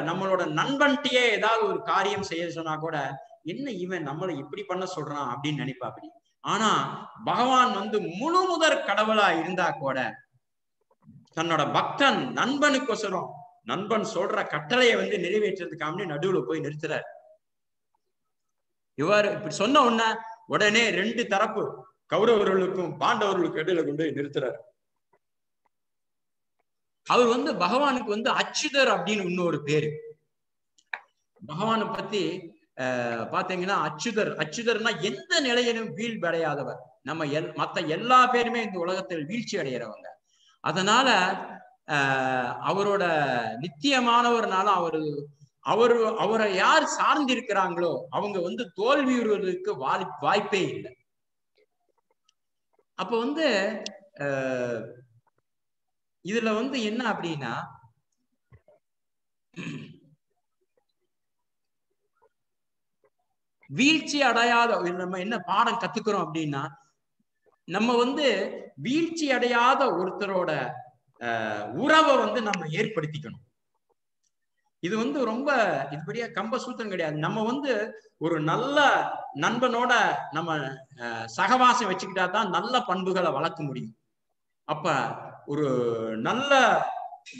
நம்மளோட நண்பன்கிட்டயே ஏதாவது ஒரு காரியம் செய்ய சொன்னா கூட என்ன இவன் நம்மளை இப்படி பண்ண சொல்றான் அப்படின்னு நினைப்பா அப்படி ஆனா பகவான் வந்து முழு முதற் கடவுளா இருந்தா கூட தன்னோட பக்தன் நண்பனுக்கொசரம் நண்பன் சொல்ற கட்டளையை வந்து நிறைவேற்றுறதுக்காக நடுவுல போய் நிறுத்துறாரு. இவர் இப்படி சொன்ன உடனே உடனே ரெண்டு தரப்பு கௌரவர்களுக்கும் பாண்டவர்களுக்கும் இடையில கொண்டு போய் நிறுத்துறாரு. அவர் வந்து பகவானுக்கு வந்து அச்சுதர் அப்படின்னு இன்னொரு பேரு. பகவானை பத்தி பாத்தீங்கன்னா அச்சுதர் அச்சுதர்னா எந்த நிலையிலும் வீழ்வடையாதவர். நம்ம எல் மத்த எல்லா பேருமே இந்த உலகத்தில் வீழ்ச்சி அடைகிறவங்க அதனால ஆஹ் அவரோட நித்தியமானவர்னாலும் அவரு அவரு அவரை யார் சார்ந்து இருக்கிறாங்களோ அவங்க வந்து தோல்வியுறுவதற்கு வாய் வாய்ப்பே இல்லை. அப்ப வந்து ஆஹ் இதுல வந்து என்ன அப்படின்னா வீழ்ச்சி அடையாத நம்ம என்ன பாடம் கத்துக்கிறோம் அப்படின்னா நம்ம வந்து வீழ்ச்சி அடையாத ஒருத்தரோட உறவை வந்து நம்ம ஏற்படுத்திக்கணும். இது வந்து ரொம்ப இதுபடியா கம்ப சூத்திரம் கிடையாது. நம்ம வந்து ஒரு நல்ல நண்பனோட நம்ம சகவாசம் வச்சுக்கிட்டா தான் நல்ல பண்புகளை வளர்க்க முடியும். அப்ப ஒரு நல்ல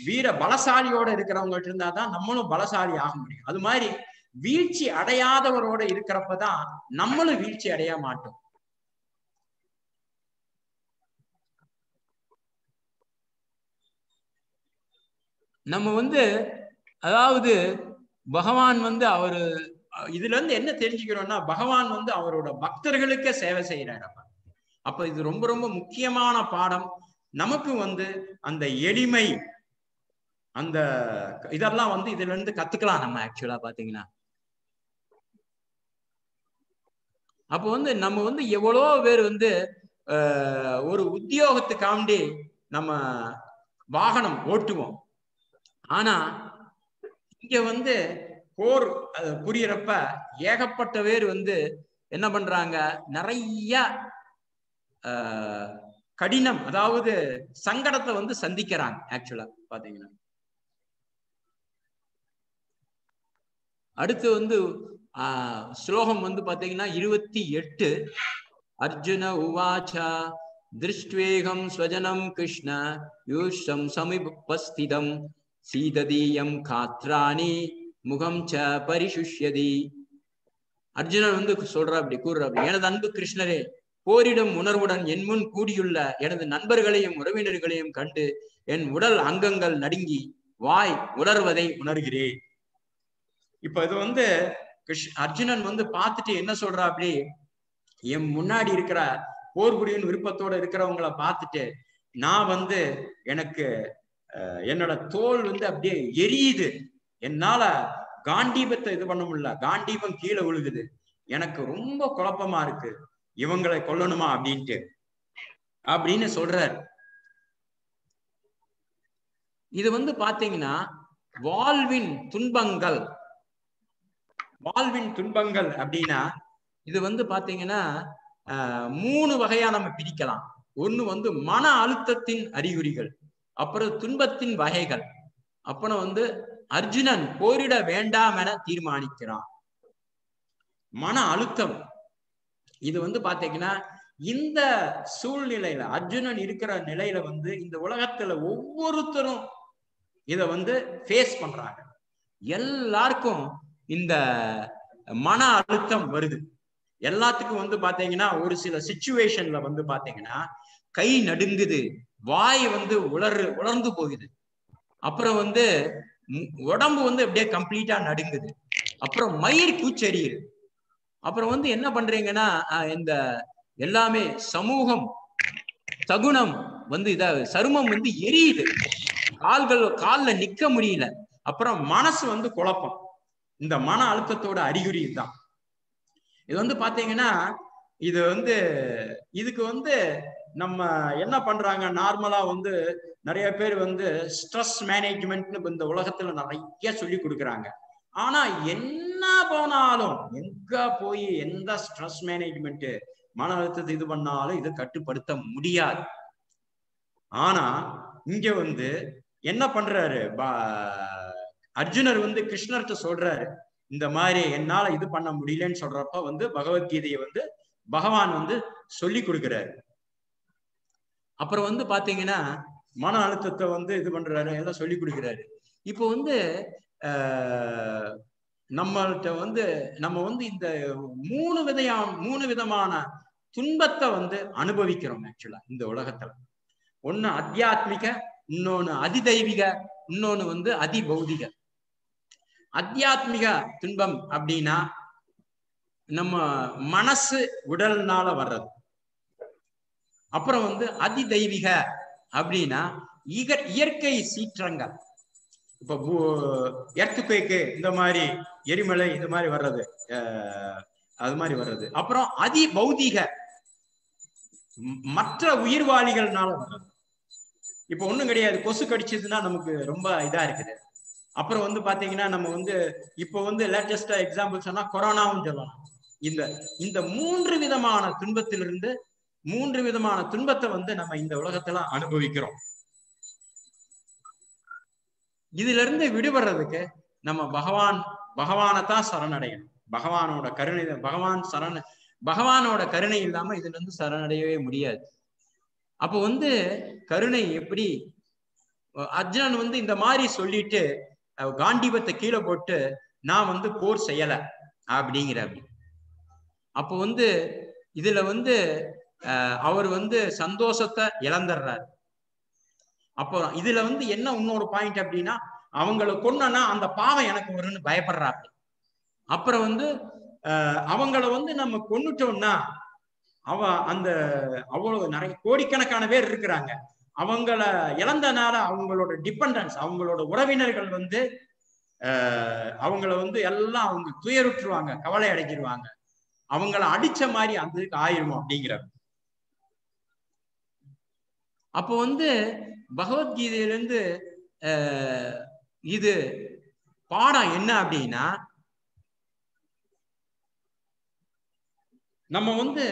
வீர பலசாலியோட இருக்கிறவங்கள்ட்ட இருந்தா தான் நம்மளும் பலசாலி ஆக முடியும். அது மாதிரி வீழ்ச்சி அடையாதவரோட இருக்கிறப்பதான் நம்மளும் வீழ்ச்சி அடைய மாட்டோம். நம்ம வந்து அதாவது பகவான் வந்து அவரு இதுல இருந்து என்ன தெரிஞ்சுக்கிறோம்னா பகவான் வந்து அவரோட பக்தர்களுக்கே சேவை செய்யறாரு அப்ப. இது ரொம்ப ரொம்ப முக்கியமான பாடம். நமக்கு வந்து அந்த எளிமை அந்த இதெல்லாம் வந்து இதுல இருந்து கத்துக்கலாம் நம்ம ஆக்சுவலா பாத்தீங்கன்னா. அப்போ வந்து நம்ம வந்து எவ்வளோ பேர் வந்து ஒரு உத்தியோகத்துக்காண்டி நம்ம வாகனம் ஓட்டுவோம். ஆனா இங்க வந்து போர் புரியறப்ப ஏகப்பட்ட பேர் வந்து என்ன பண்றாங்க? நிறைய கடினம் அதாவது சங்கடத்தை வந்து சந்திக்கிறாங்க ஆக்சுவலா பாத்தீங்கன்னா. அடுத்து வந்து ஆஹ் ஸ்லோகம் வந்து பாத்தீங்கன்னா இருபத்தி எட்டு. அர்ஜுன உவாச்சா திருஷ்டுவேகம் ஸ்வஜனம் கிருஷ்ண யூஷம் சமீபஸ்திதம் சீததீயம் காத்ராணி முகம் ச பரிசுஷ்யதி. அர்ஜுனன் வந்து சொல்ற அப்படி கூறுற அப்படி எனது அன்பு கிருஷ்ணரே போரிடும் உணர்வுடன் என் முன் கூடியுள்ள எனது நண்பர்களையும் உறவினர்களையும் கண்டு என் உடல் அங்கங்கள் நடுங்கி வாய் உணர்வதை உணர்கிறேன். இப்ப இது வந்து கிருஷ் அர்ஜுனன் வந்து பார்த்துட்டு என்ன சொல்றா அப்படி என் முன்னாடி இருக்கிற போர் புரியும் விருப்பத்தோட இருக்கிறவங்கள பார்த்துட்டு நான் வந்து எனக்கு என்னோட தோல் வந்து அப்படியே எரியுது. என்னால காண்டீபத்தை இது பண்ண முடியல. காண்டீபம் கீழே விழுகுது. எனக்கு ரொம்ப குழப்பமா இருக்கு. இவங்களை கொல்லணுமா அப்படின்ட்டு. அப்படின்னு சொல்றாரு. இது வந்து பாத்தீங்கன்னா வாழ்வின் துன்பங்கள். வாழ்வின் துன்பங்கள் அப்படின்னா இது வந்து பாத்தீங்கன்னா மூணு வகையா நம்ம பிரிக்கலாம். ஒண்ணு வந்து மன அழுத்தத்தின் அறிகுறிகள். அப்புறம் துன்பத்தின் வகைகள். அப்புறம் வந்து அர்ஜுனன் போரிட வேண்டாம் என தீர்மானிக்கிறான். மன அழுத்தம். இது வந்து பாத்தீங்கன்னா இந்த சூழ்நிலையில அர்ஜுனன் இருக்கிற நிலையில வந்து இந்த உலகத்துல ஒவ்வொருத்தரும் இத வந்து ஃபேஸ் பண்றாங்க. எல்லாருக்கும் இந்த மன அழுத்தம் வருது. எல்லாத்துக்கும் வந்து பாத்தீங்கன்னா ஒரு சில சுச்சுவேஷன்ல வந்து பாத்தீங்கன்னா கை நடுங்குது. வாய் வந்து உலர் உலர்ந்து போகுது. அப்புறம் வந்து உடம்பு வந்து அப்படியே கம்ப்ளீட்டா நடுங்குது. அப்புறம் மயிர் கூச்செறியுது அப்புறம் வந்து என்ன பண்றீங்கன்னா இந்த எல்லாமே சமூகம் சகுனம் வந்து இத சருமம் வந்து எரியுது. கால்கள் கால்ல நிக்க முடியல. அப்புறம் மனசு வந்து குழப்பம். இந்த மன அழுத்தத்தோட அறிகுறி இதுதான். இது வந்து பாத்தீங்கன்னா இது வந்து இதுக்கு வந்து நம்ம என்ன பண்றாங்க? நார்மலா வந்து நிறைய பேர் வந்து ஸ்ட்ரெஸ் மேனேஜ்மெண்ட்னு இந்த உலகத்துல நிறைய சொல்லி கொடுக்குறாங்க. ஆனா என்ன போனாலும் எங்க போய் எந்த ஸ்ட்ரெஸ் மேனேஜ்மெண்ட் மன அழுத்தத்தை இது பண்ணாலும் இதை கட்டுப்படுத்த முடியாது. ஆனா இங்க வந்து என்ன பண்றாரு? பா- அர்ஜுனர் வந்து கிருஷ்ணர்கிட்ட சொல்றாரு இந்த மாதிரி என்னால இது பண்ண முடியலன்னு சொல்றப்ப வந்து பகவத்கீதையை வந்து பகவான் வந்து சொல்லி கொடுக்கிறாரு. அப்புறம் வந்து பாத்தீங்கன்னா மன அழுத்தத்தை வந்து இது பண்றாரு எல்லாம் சொல்லி கொடுக்கிறாரு. இப்போ வந்து ஆஹ், நம்மள்ட்ட வந்து நம்ம வந்து இந்த மூணு விதையா மூணு விதமான துன்பத்தை வந்து அனுபவிக்கிறோம் ஆக்சுவலா இந்த உலகத்துல. ஒண்ணு அத்தியாத்மிக இன்னொன்னு அதிதெய்வீக இன்னொன்னு வந்து அதிபௌதிக. அத்தியாத்மிக துன்பம் அப்படின்னா நம்ம மனசு உடல்னால வர்றது. அப்புறம் வந்து அதிதெய்வீக அப்படின்னா இக இயற்கை சீற்றங்கள். இப்ப எர்த்துக்குவேக்கு இந்த மாதிரி எரிமலை இந்த மாதிரி வர்றது அது மாதிரி வர்றது. அப்புறம் அதி பௌதிக மற்ற உயிர்வாளிகள்னால வர்றது. இப்ப ஒண்ணும் கிடையாது. கொசு கடிச்சதுன்னா நமக்கு ரொம்ப இதா இருக்குது. அப்புறம் வந்து பாத்தீங்கன்னா நம்ம வந்து இப்போ வந்து லேட்டஸ்டா எக்ஸாம்பிள் சொன்னா கொரோனாவும் சொல்லலாம். இந்த இந்த மூன்று விதமான துன்பத்திலிருந்து மூன்று விதமான துன்பத்தை வந்து நம்ம இந்த உலகத்துல அனுபவிக்கிறோம். இதுல இருந்து விடுபடுறதுக்கு நம்ம பகவான் பகவானைத்தான் சரணடையணும். பகவானோட கருணை பகவான் சரண பகவானோட கருணை இல்லாம இதுல இருந்து சரணடையவே முடியாது. அப்போ வந்து கருணை எப்படி? அர்ஜுனன் வந்து இந்த மாதிரி சொல்லிட்டு காண்டிபத்தை காண்டீபத்தை கீழே போட்டு நான் வந்து போர் செய்யல அப்படிங்கிற அப்படி அப்போ வந்து இதுல வந்து அவர் வந்து சந்தோஷத்தை இழந்துடுறாரு அப்போ இதுல வந்து என்ன இன்னொரு பாயிண்ட் அப்படின்னா அவங்கள கொன்னனா அந்த பாவம் எனக்கு வரும்னு பயப்படுறாரு அப்புறம் வந்து அவங்கள வந்து நம்ம கொன்னுட்டோம்னா அவ அந்த அவ்வளவு நிறைய கோடிக்கணக்கான பேர் இருக்கிறாங்க. அவங்கள இழந்தனால அவங்களோட டிபெண்டன்ஸ் அவங்களோட உறவினர்கள் வந்து அவங்கள வந்து எல்லாம் அவங்க துயருற்றுவாங்க கவலை அடைஞ்சிருவாங்க. அவங்கள அடிச்ச மாதிரி அந்த இதுக்கு ஆயிரும் அப்படிங்கிற அப்போ வந்து பகவத்கீதையிலேருந்து இது பாடம் என்ன அப்படின்னா நம்ம வந்து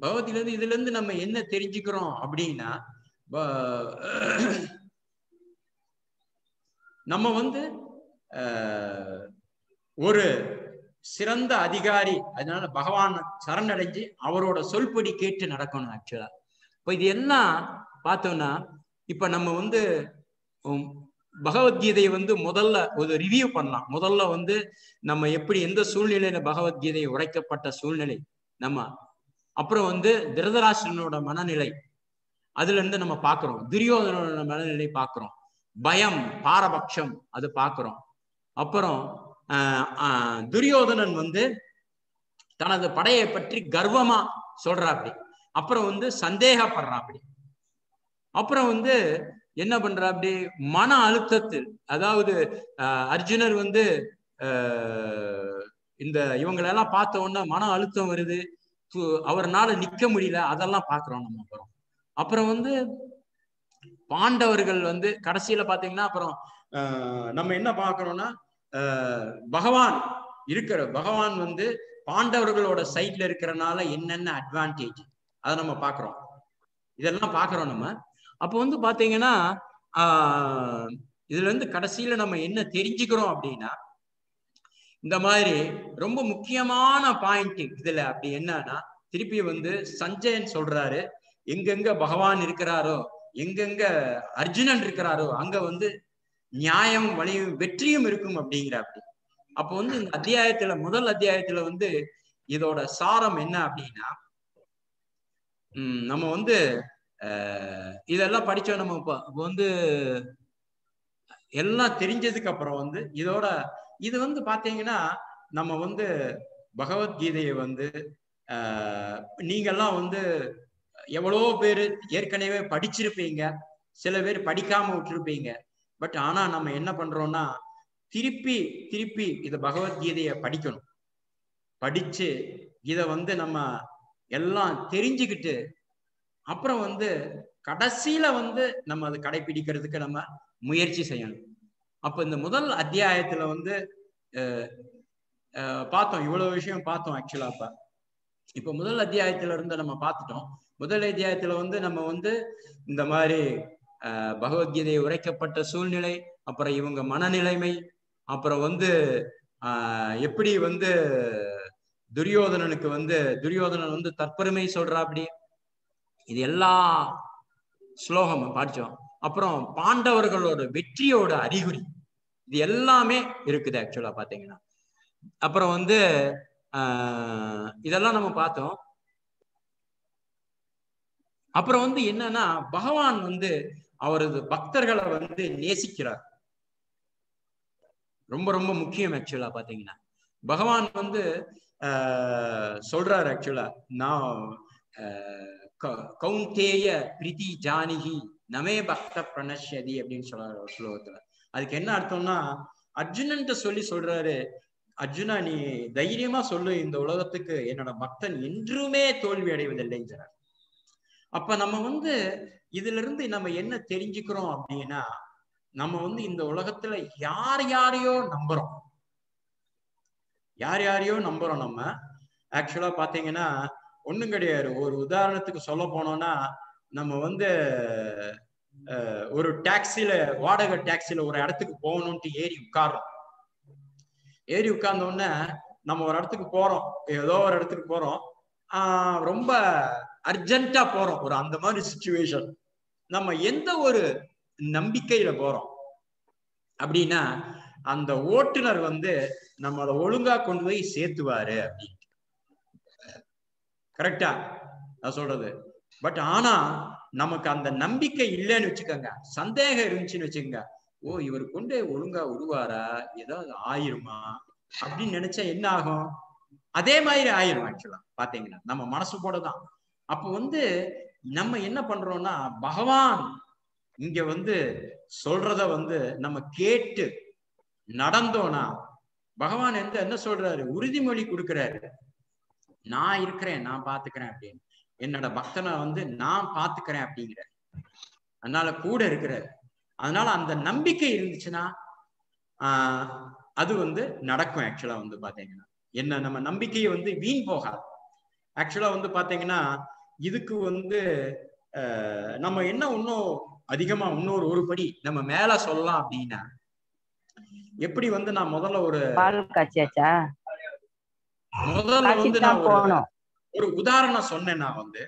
பகவத்கீதையிலேருந்து இதுலேருந்து இதுல இருந்து நம்ம என்ன தெரிஞ்சுக்கிறோம் அப்படின்னா நம்ம வந்து ஒரு சிறந்த அதிகாரி அதனால பகவான் சரணடைஞ்சு அவரோட சொல்படி கேட்டு நடக்கணும் ஆக்சுவலா இப்போ இது என்ன பார்த்தோம்னா இப்ப நம்ம வந்து உம், பகவத்கீதையை வந்து முதல்ல ஒரு ரிவ்யூ பண்ணலாம். முதல்ல வந்து நம்ம எப்படி எந்த சூழ்நிலையில பகவத்கீதை உரைக்கப்பட்ட சூழ்நிலை நம்ம அப்புறம் வந்து திருதராஷ்டிரனோட மனநிலை அதுல இருந்து நம்ம பாக்குறோம் துரியோதனோட மனநிலை பாக்குறோம் பயம் பாரபட்சம் அது பாக்குறோம் அப்புறம் துரியோதனன் வந்து தனது படையை பற்றி கர்வமா சொல்றாப்படி அப்புறம் வந்து சந்தேகப்படுறாப்படி அப்புறம் வந்து என்ன பண்றாப்படி மன அழுத்தத்தில் அதாவது அர்ஜுனர் வந்து ஆஹ் இந்த இவங்களெல்லாம் பார்த்த உடனே மன அழுத்தம் வருது. அவர்னால நிக்க முடியல. அதெல்லாம் பாக்குறோம் நம்ம அப்புறம். அப்புறம் வந்து பாண்டவர்கள் வந்து கடைசியில பாத்தீங்கன்னா அப்புறம் ஆஹ் நம்ம என்ன பாக்குறோம்னா பகவான் இருக்கிற பகவான் வந்து பாண்டவர்களோட சைட்ல இருக்கிறனால என்னென்ன அட்வான்டேஜ் அதை நம்ம பாக்குறோம் இதெல்லாம் பாக்குறோம் நம்ம. அப்போ வந்து பாத்தீங்கன்னா ஆஹ் இதுல இருந்து கடைசியில நம்ம என்ன தெரிஞ்சுக்கிறோம் அப்படின்னா இந்த மாதிரி ரொம்ப முக்கியமான பாயிண்ட் இதுல அப்படி என்னன்னா திருப்பி வந்து சஞ்சயன் சொல்றாரு எங்கெங்க பகவான் இருக்கிறாரோ எங்கெங்க அர்ஜுனன் இருக்கிறாரோ அங்க வந்து நியாயம் வழியும் வெற்றியும் இருக்கும் அப்படிங்கிற அப்படி. அப்போ வந்து இந்த அத்தியாயத்துல முதல் அத்தியாயத்துல வந்து இதோட சாரம் என்ன அப்படின்னா உம் நம்ம வந்து அஹ் இதெல்லாம் படிச்சோம் நம்ம இப்போ. வந்து எல்லாம் தெரிஞ்சதுக்கு அப்புறம் வந்து இதோட இது வந்து பாத்தீங்கன்னா நம்ம வந்து பகவத்கீதையை வந்து ஆஹ் நீங்கெல்லாம் வந்து எவ்வளோ பேர் ஏற்கனவே படிச்சிருப்பீங்க. சில பேர் படிக்காம விட்டுருப்பீங்க. பட் ஆனா நம்ம என்ன பண்றோம்னா திருப்பி திருப்பி இத பகவத்கீதைய படிக்கணும். படிச்சு இத வந்து நம்ம எல்லாம் தெரிஞ்சுக்கிட்டு அப்புறம் வந்து கடைசியில வந்து நம்ம அதை கடைபிடிக்கிறதுக்கு நம்ம முயற்சி செய்யணும். அப்ப இந்த முதல் அத்தியாயத்துல வந்து பார்த்தோம் இவ்வளவு விஷயம் பார்த்தோம் ஆக்சுவலா அப்ப இப்ப. முதல் அத்தியாயத்துல இருந்து நம்ம பார்த்துட்டோம். முதல் அத்தியாயத்துல வந்து நம்ம வந்து இந்த மாதிரி பகவத்கீதை உரைக்கப்பட்ட சூழ்நிலை அப்புறம் இவங்க மனநிலைமை அப்புறம் வந்து ஆஹ், எப்படி வந்து துரியோதனனுக்கு வந்து துரியோதனன் வந்து தற்பெருமை சொல்றா அப்படி இது எல்லா ஸ்லோகம் படிச்சோம். அப்புறம் பாண்டவர்களோட வெற்றியோட அறிகுறி இது எல்லாமே இருக்குது ஆக்சுவலா பாத்தீங்கன்னா. அப்புறம் வந்து ஆஹ் இதெல்லாம் நம்ம பார்த்தோம். அப்புறம் வந்து என்னன்னா பகவான் வந்து அவரது பக்தர்களை வந்து நேசிக்கிறார். ரொம்ப ரொம்ப முக்கியம் ஆக்சுவலா பாத்தீங்கன்னா பகவான் வந்து ஆஹ் சொல்றாரு ஆக்சுவலா நான் கௌந்தேய பிரிதி ஜானிகி நமே பக்த பிரணஷ்யதி அப்படின்னு சொல்றாரு ஒரு ஸ்லோகத்துல. அதுக்கு என்ன அர்த்தம்னா அர்ஜுனன்ட்ட சொல்லி சொல்றாரு அர்ஜுனா நீ தைரியமா சொல்லு இந்த உலகத்துக்கு என்னோட பக்தன் என்றுமே தோல்வி அடைவதில்லைங்கிறார் அப்ப நம்ம வந்து இதுல இருந்து நம்ம என்ன தெரிஞ்சுக்கிறோம் அப்படின்னா நம்ம வந்து இந்த உலகத்துல யார் யாரையோ நம்புறோம். யார் யாரையோ நம்புறோம் நம்ம. ஆக்சுவலா பாத்தீங்கன்னா ஒண்ணும் கிடையாது. ஒரு உதாரணத்துக்கு சொல்ல போனோம்னா நம்ம வந்து ஒரு டாக்ஸில வாடகை டாக்ஸில ஒரு இடத்துக்கு போகணும்ட்டு ஏறி உட்கார்றோம். ஏறி உட்கார்ந்த உடனே நம்ம ஒரு இடத்துக்கு போறோம். ஏதோ ஒரு இடத்துக்கு போறோம். ஆஹ் ரொம்ப அர்ஜென்ட்டா போறோம். ஒரு அந்த மாதிரி சுச்சுவேஷன் நம்ம எந்த ஒரு நம்பிக்கையில போறோம்? அப்படின்னா அந்த ஓட்டுநர் வந்து நம்மளை ஒழுங்கா கொண்டு போய் சேர்த்துவாரு அப்படின்னு கரெக்டா நான் சொல்றது. பட் ஆனா நமக்கு அந்த நம்பிக்கை இல்லைன்னு வச்சுக்கோங்க. சந்தேகம் இருந்துச்சுன்னு வச்சுக்கோங்க. ஓ இவர் கொண்டு ஒழுங்கா விடுவாரா? ஏதாவது ஆயிருமா? அப்படின்னு நினைச்சா என்ன ஆகும்? அதே மாதிரி ஆயிரும் ஆக்சுவலா பாத்தீங்கன்னா நம்ம மனசு போட தான் அப்ப வந்து நம்ம என்ன பண்றோம்னா பகவான் இங்க வந்து சொல்றத வந்து நம்ம கேட்டு நடந்தோம்னா பகவான் எந்த என்ன சொல்றாரு? உறுதிமொழி கொடுக்கிறாரு. நான் இருக்கிறேன் நான் பாத்துக்கிறேன் அப்படின்னு. என்னோட பக்தனை வந்து நான் பாத்துக்கிறேன் அப்படிங்கிற அதனால கூட இருக்கிறாரு. அதனால அந்த நம்பிக்கை இருந்துச்சுன்னா ஆஹ் அது வந்து நடக்கும் ஆக்சுவலா வந்து பாத்தீங்கன்னா. என்ன நம்ம நம்பிக்கையை வந்து வீண் போகாது. ஆக்சுவலா வந்து பாத்தீங்கன்னா இதுக்கு வந்து நம்ம என்ன இன்னும் அதிகமா இன்னொரு ஒரு படி நம்ம மேல சொல்லலாம் அப்படின்னா எப்படி வந்து நான் முதல்ல ஒரு முதல்ல வந்து நான் ஒரு உதாரணம் சொன்னேன் நான் வந்து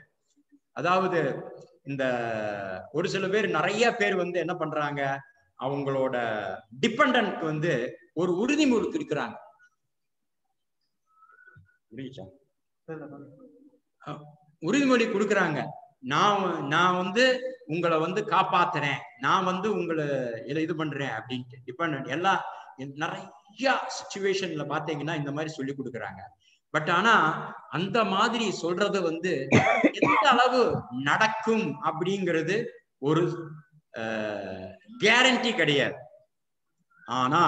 அதாவது இந்த ஒரு சில பேர் நிறைய பேர் வந்து என்ன பண்றாங்க அவங்களோட டிபெண்டன்ட்க்கு வந்து ஒரு உறுதிமொழி இருக்கிறாங்க. உறுதிமொழி கொடுக்குறாங்க. நான் நான் வந்து உங்களை வந்து காப்பாத்துறேன். நான் வந்து உங்களை இதை இது பண்றேன் அப்படின்ட்டு. டிபெண்ட் எல்லாம் நிறைய சுச்சுவேஷன்ல பாத்தீங்கன்னா இந்த மாதிரி சொல்லி கொடுக்குறாங்க. பட் ஆனா அந்த மாதிரி சொல்றது வந்து எந்த அளவு நடக்கும் அப்படிங்கிறது ஒரு கேரண்டி கிடையாது. ஆனா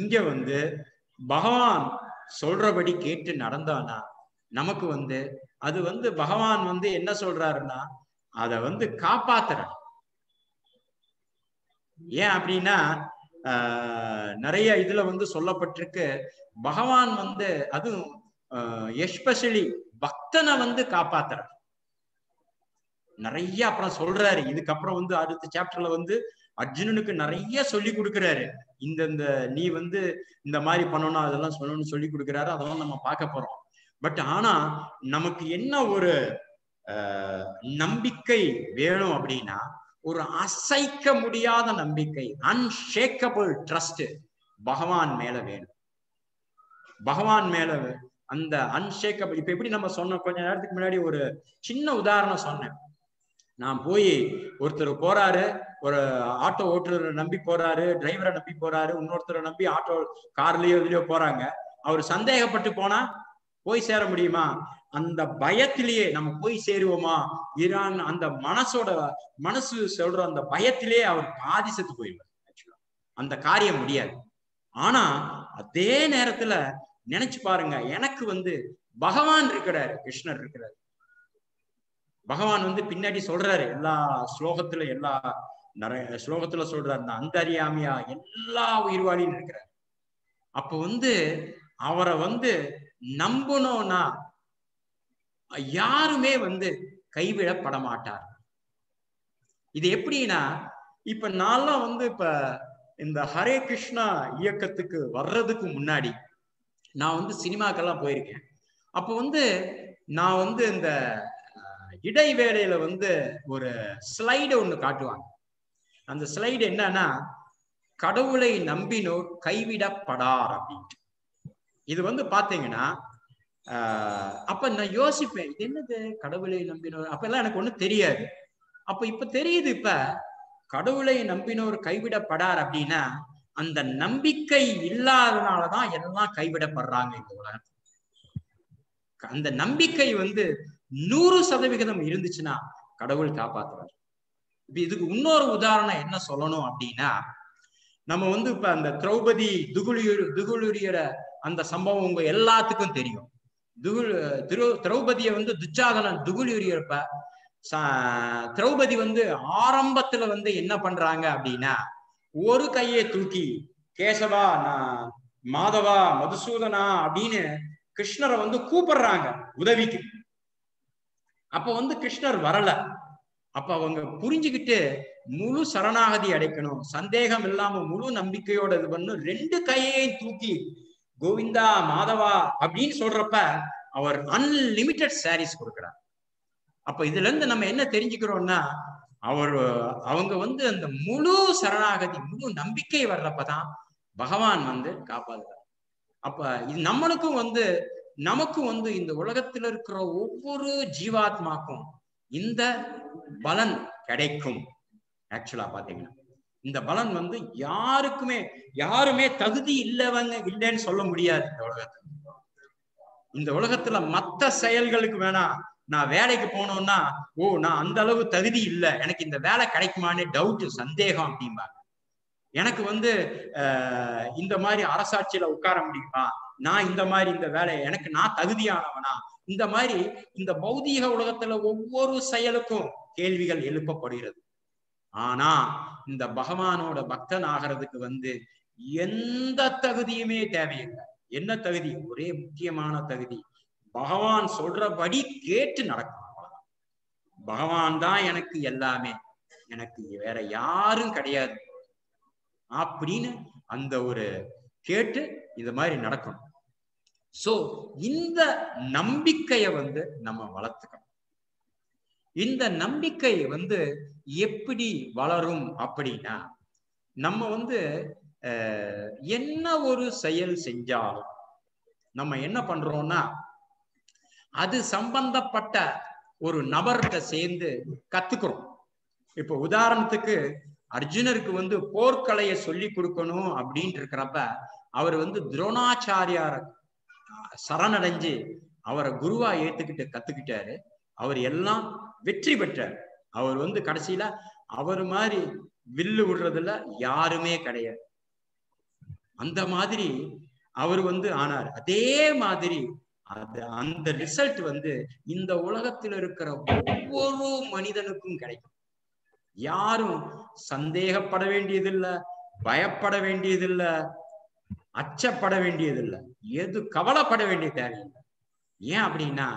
இங்க வந்து பகவான் சொல்றபடி கேட்டு நடந்தானா நமக்கு வந்து அது வந்து பகவான் வந்து என்ன சொல்றாருன்னா அத வந்து காப்பாத்துற ஏன் அப்படின்னா ஆஹ் நிறைய இதுல வந்து சொல்லப்பட்டிருக்கு பகவான் வந்து அதுவும் எஸ்பெஷலி பக்தனை வந்து காப்பாத்துற நிறைய அப்புறம் சொல்றாரு. இதுக்கப்புறம் வந்து அடுத்த சாப்டர்ல வந்து அர்ஜுனனுக்கு நிறைய சொல்லி கொடுக்குறாரு. இந்த இந்த நீ வந்து இந்த மாதிரி பண்ணணும் அதெல்லாம் சொல்லணும்னு சொல்லி கொடுக்குறாரு. அதெல்லாம் நம்ம பார்க்க போறோம். பட் ஆனா நமக்கு என்ன ஒரு நம்பிக்கை வேணும் அப்படின்னா ஒரு அசைக்க முடியாத நம்பிக்கை அன்ஷேக்கபிள் ட்ரஸ்ட் பகவான் மேல வேணும். பகவான் மேல அந்த அன்ஷேக்கபிள் இப்ப எப்படி நம்ம சொன்னோம்? கொஞ்ச நேரத்துக்கு முன்னாடி ஒரு சின்ன உதாரணம் சொன்னேன். நான் போய் ஒருத்தர் போறாரு ஒரு ஆட்டோ ஓட்டுறரை நம்பி போறாரு டிரைவரை நம்பி போறாரு இன்னொருத்தரை நம்பி ஆட்டோ கார்லயோ இதுலயோ போறாங்க. அவர் சந்தேகப்பட்டு போனா போய் சேர முடியுமா? அந்த பயத்திலேயே நம்ம போய் சேருவோமா? ஈரான் அந்த மனசோட மனசு சொல்ற அந்த பயத்திலேயே அவர் பாதி செத்து போயிடுவார் அந்த காரியம் முடியாது. ஆனா அதே நேரத்துல நினைச்சு பாருங்க எனக்கு வந்து பகவான் இருக்கிறாரு கிருஷ்ணர் இருக்கிறாரு. பகவான் வந்து பின்னாடி சொல்றாரு எல்லா ஸ்லோகத்துல எல்லா நிறைய ஸ்லோகத்துல சொல்றாரு அந்த அந்தரியாமியா எல்லா உயிர்வாளியும் இருக்கிறார். அப்ப வந்து அவரை வந்து நம்பணும்னா யாருமே வந்து கைவிடப்பட மாட்டார் இது எப்படின்னா இப்ப நான்லாம் வந்து இப்ப இந்த ஹரே கிருஷ்ணா இயக்கத்துக்கு வர்றதுக்கு முன்னாடி நான் வந்து சினிமாக்கெல்லாம் போயிருக்கேன். அப்போ வந்து நான் வந்து இந்த இடைவேளையில வந்து ஒரு ஸ்லைடு ஒண்ணு காட்டுவாங்க. அந்த ஸ்லைடு என்னன்னா கடவுளை நம்பினோர் கைவிடப்படார் அப்படின்ட்டு. இது வந்து பாத்தீங்கன்னா ஆஹ் அப்ப நான் யோசிப்பேன் இது என்னது? கடவுளை நம்பினோர் அப்ப எல்லாம் எனக்கு ஒண்ணும் தெரியாது. அப்ப இப்ப தெரியுது இப்ப கடவுளை நம்பினோர் கைவிடப்படார் அப்படின்னா அந்த நம்பிக்கை இல்லாதனாலதான் எல்லாம் கைவிடப்படுறாங்க இந்த உலகத்துல அந்த நம்பிக்கை வந்து நூறு சதவிகிதம் இருந்துச்சுன்னா கடவுள் காப்பாத்துவார். இப்ப இதுக்கு இன்னொரு உதாரணம் என்ன சொல்லணும் அப்படின்னா நம்ம வந்து இப்ப அந்த திரௌபதி துகுளியூர் துகுளுரியர அந்த சம்பவம் உங்க எல்லாத்துக்கும் தெரியும். துகுல் திரு திரௌபதியை வந்து துச்சாதனன் துகுலுரியப்ப திரௌபதி வந்து ஆரம்பத்துல வந்து என்ன பண்றாங்க அப்படின்னா ஒரு கையை தூக்கி கேசவா நான் மாதவா மதுசூதனா அப்படின்னு கிருஷ்ணரை வந்து கூப்பிடுறாங்க உதவிக்கு. அப்ப வந்து கிருஷ்ணர் வரல. அப்ப அவங்க புரிஞ்சுக்கிட்டு முழு சரணாகதி அடைக்கணும். சந்தேகம் இல்லாம முழு நம்பிக்கையோட இது பண்ணும் ரெண்டு கையையும் தூக்கி கோவிந்தா மாதவா அப்படின்னு சொல்றப்ப அவர் அன்லிமிட்டெட் சாரீஸ் கொடுக்குறார். அப்ப இதுல இருந்து நம்ம என்ன தெரிஞ்சுக்கிறோம்னா அவர் அவங்க வந்து அந்த முழு சரணாகதி முழு நம்பிக்கை வர்றப்பதான் பகவான் வந்து காப்பாதுறார் அப்ப இது நம்மளுக்கும் வந்து நமக்கும் வந்து இந்த உலகத்துல இருக்கிற ஒவ்வொரு ஜீவாத்மாக்கும் இந்த பலன் கிடைக்கும். ஆக்சுவலா பாத்தீங்கன்னா இந்த பலன் வந்து யாருக்குமே யாருமே தகுதி இல்லவங்க இல்லைன்னு சொல்ல முடியாது இந்த உலகத்துல. இந்த உலகத்துல மத்த செயல்களுக்கு வேணா நான் வேலைக்கு போனோம்னா ஓ நான் அந்த அளவு தகுதி இல்லை. எனக்கு இந்த வேலை கிடைக்குமான்னு டவுட் சந்தேகம் அப்படிம்பாங்க. எனக்கு வந்து இந்த மாதிரி அரசாட்சியில உட்கார முடியுமா? நான் இந்த மாதிரி இந்த வேலையை எனக்கு நான் தகுதியானவனா? இந்த மாதிரி இந்த பௌதீக உலகத்துல ஒவ்வொரு செயலுக்கும் கேள்விகள் எழுப்பப்படுகிறது. ஆனா இந்த பகவானோட பக்தன் ஆகிறதுக்கு வந்து எந்த தகுதியுமே தேவையில்லை. என்ன தகுதி? ஒரே முக்கியமான தகுதி. பகவான் சொல்றபடி கேட்டு நடக்கணும் பகவான் தான் எனக்கு எல்லாமே. எனக்கு வேற யாரும் கிடையாது. அப்படின்னு அந்த ஒரு கேட்டு இந்த மாதிரி நடக்கணும். சோ இந்த நம்பிக்கைய வந்து நம்ம வளர்த்துக்கணும். இந்த நம்பிக்கை வந்து எப்படி வளரும் அப்படின்னா நம்ம வந்து என்ன ஒரு செயல் செஞ்சாலும் நம்ம என்ன பண்றோம்னா அது சம்பந்தப்பட்ட ஒரு நபர்கிட்ட சேர்ந்து கத்துக்கிறோம். இப்ப உதாரணத்துக்கு அர்ஜுனருக்கு வந்து போர்க்கலையை சொல்லி கொடுக்கணும் அப்படின்ட்டு இருக்கிறப்ப அவர் வந்து துரோணாச்சாரியார சரணடைஞ்சு அவரை குருவா ஏத்துக்கிட்டு கத்துக்கிட்டாரு. அவர் எல்லாம் வெற்றி பெற்றார். அவர் வந்து கடைசியில அவர் மாதிரி வில்லு விடுறதுல யாருமே கிடையாது. அந்த மாதிரி அவர் வந்து ஆனார். அதே மாதிரி அது அந்த ரிசல்ட் வந்து இந்த உலகத்தில் இருக்கிற ஒவ்வொரு மனிதனுக்கும் கிடைக்கும். யாரும் சந்தேகப்பட வேண்டியதில்லை பயப்பட வேண்டியதில்லை அச்சப்பட வேண்டியதில்லை. எது கவலைப்பட வேண்டிய தேவையில்லை. ஏன் அப்படின்னா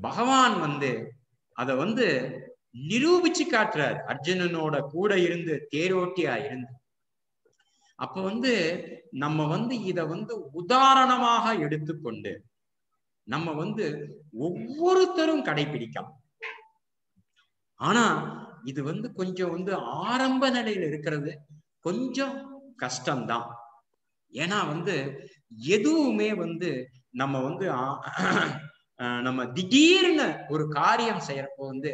பகவான் வந்து அதை வந்து நிரூபிச்சு காட்டுறார். அர்ஜுனனோட கூட இருந்து தேரோட்டியா இருந்து. அப்ப வந்து நம்ம வந்து இத வந்து உதாரணமாக எடுத்துக்கொண்டு நம்ம வந்து ஒவ்வொருத்தரும் கடைபிடிக்கலாம் ஆனா இது வந்து கொஞ்சம் வந்து ஆரம்ப நிலையில இருக்கிறது கொஞ்சம் கஷ்டம்தான். ஏன்னா வந்து எதுவுமே வந்து நம்ம வந்து நம்ம திடீர்னு ஒரு காரியம் செய்யறப்போ வந்து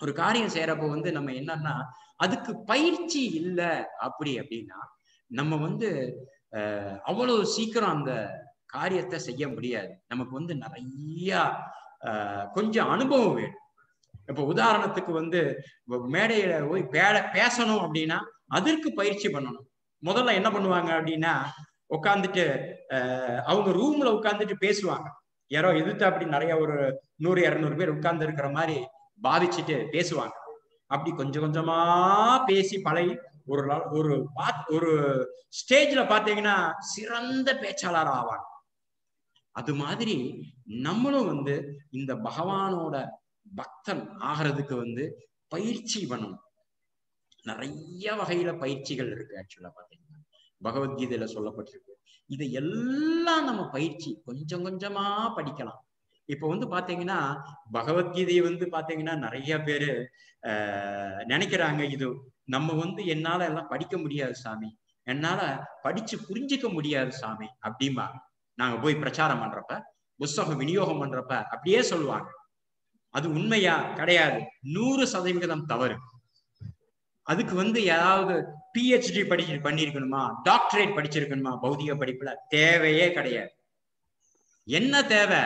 ஒரு காரியம் செய்யறப்போ வந்து நம்ம என்னன்னா அதுக்கு பயிற்சி இல்லை அப்படி அப்படின்னா நம்ம வந்து அவ்வளவு சீக்கிரம் அந்த காரியத்தை செய்ய முடியாது. நமக்கு வந்து நிறைய கொஞ்சம் அனுபவம் வேணும். இப்ப உதாரணத்துக்கு வந்து மேடையில போய் பேட பேசணும் அப்படின்னா அதற்கு பயிற்சி பண்ணணும். முதல்ல என்ன பண்ணுவாங்க அப்படின்னா உட்காந்துட்டு அவங்க ரூம்ல உட்காந்துட்டு பேசுவாங்க. யாரோ எதிர்த்து அப்படி நிறைய ஒரு நூறு இரநூறு பேர் உட்கார்ந்து இருக்கிற மாதிரி பாதிச்சுட்டு பேசுவாங்க. அப்படி கொஞ்சம் கொஞ்சமா பேசி பழகி ஒரு ஒரு ஒரு ஸ்டேஜ்ல பாத்தீங்கன்னா சிறந்த பேச்சாளர் ஆவாங்க. அது மாதிரி நம்மளும் வந்து இந்த பகவானோட பக்தன் ஆகிறதுக்கு வந்து பயிற்சி பண்ணணும். நிறைய வகையில பயிற்சிகள் இருக்கு ஆக்சுவலா பாத்தீங்கன்னா. பகவத்கீதையில சொல்லப்பட்டிருக்கு. இதை எல்லாம் நம்ம பயிற்சி கொஞ்சம் கொஞ்சமா படிக்கலாம். இப்ப வந்து பாத்தீங்கன்னா பகவத்கீதையை வந்து பாத்தீங்கன்னா நிறைய பேரு ஆஹ் நினைக்கிறாங்க இது நம்ம வந்து என்னால எல்லாம் படிக்க முடியாது சாமி. என்னால படிச்சு புரிஞ்சுக்க முடியாது சாமி அப்படிம்பா. நாங்க போய் பிரச்சாரம் பண்றப்ப புஸ்தகம் விநியோகம் பண்றப்ப அப்படியே சொல்லுவாங்க. அது உண்மையா? கிடையாது. நூறு சதவீதம் தவறு. அதுக்கு வந்து ஏதாவது பிஹெச்டி படி பண்ணிருக்கணுமா டாக்டரேட் படிச்சிருக்கணுமா? பௌதிக படிப்புல? தேவையே கிடையாது. என்ன தேவை?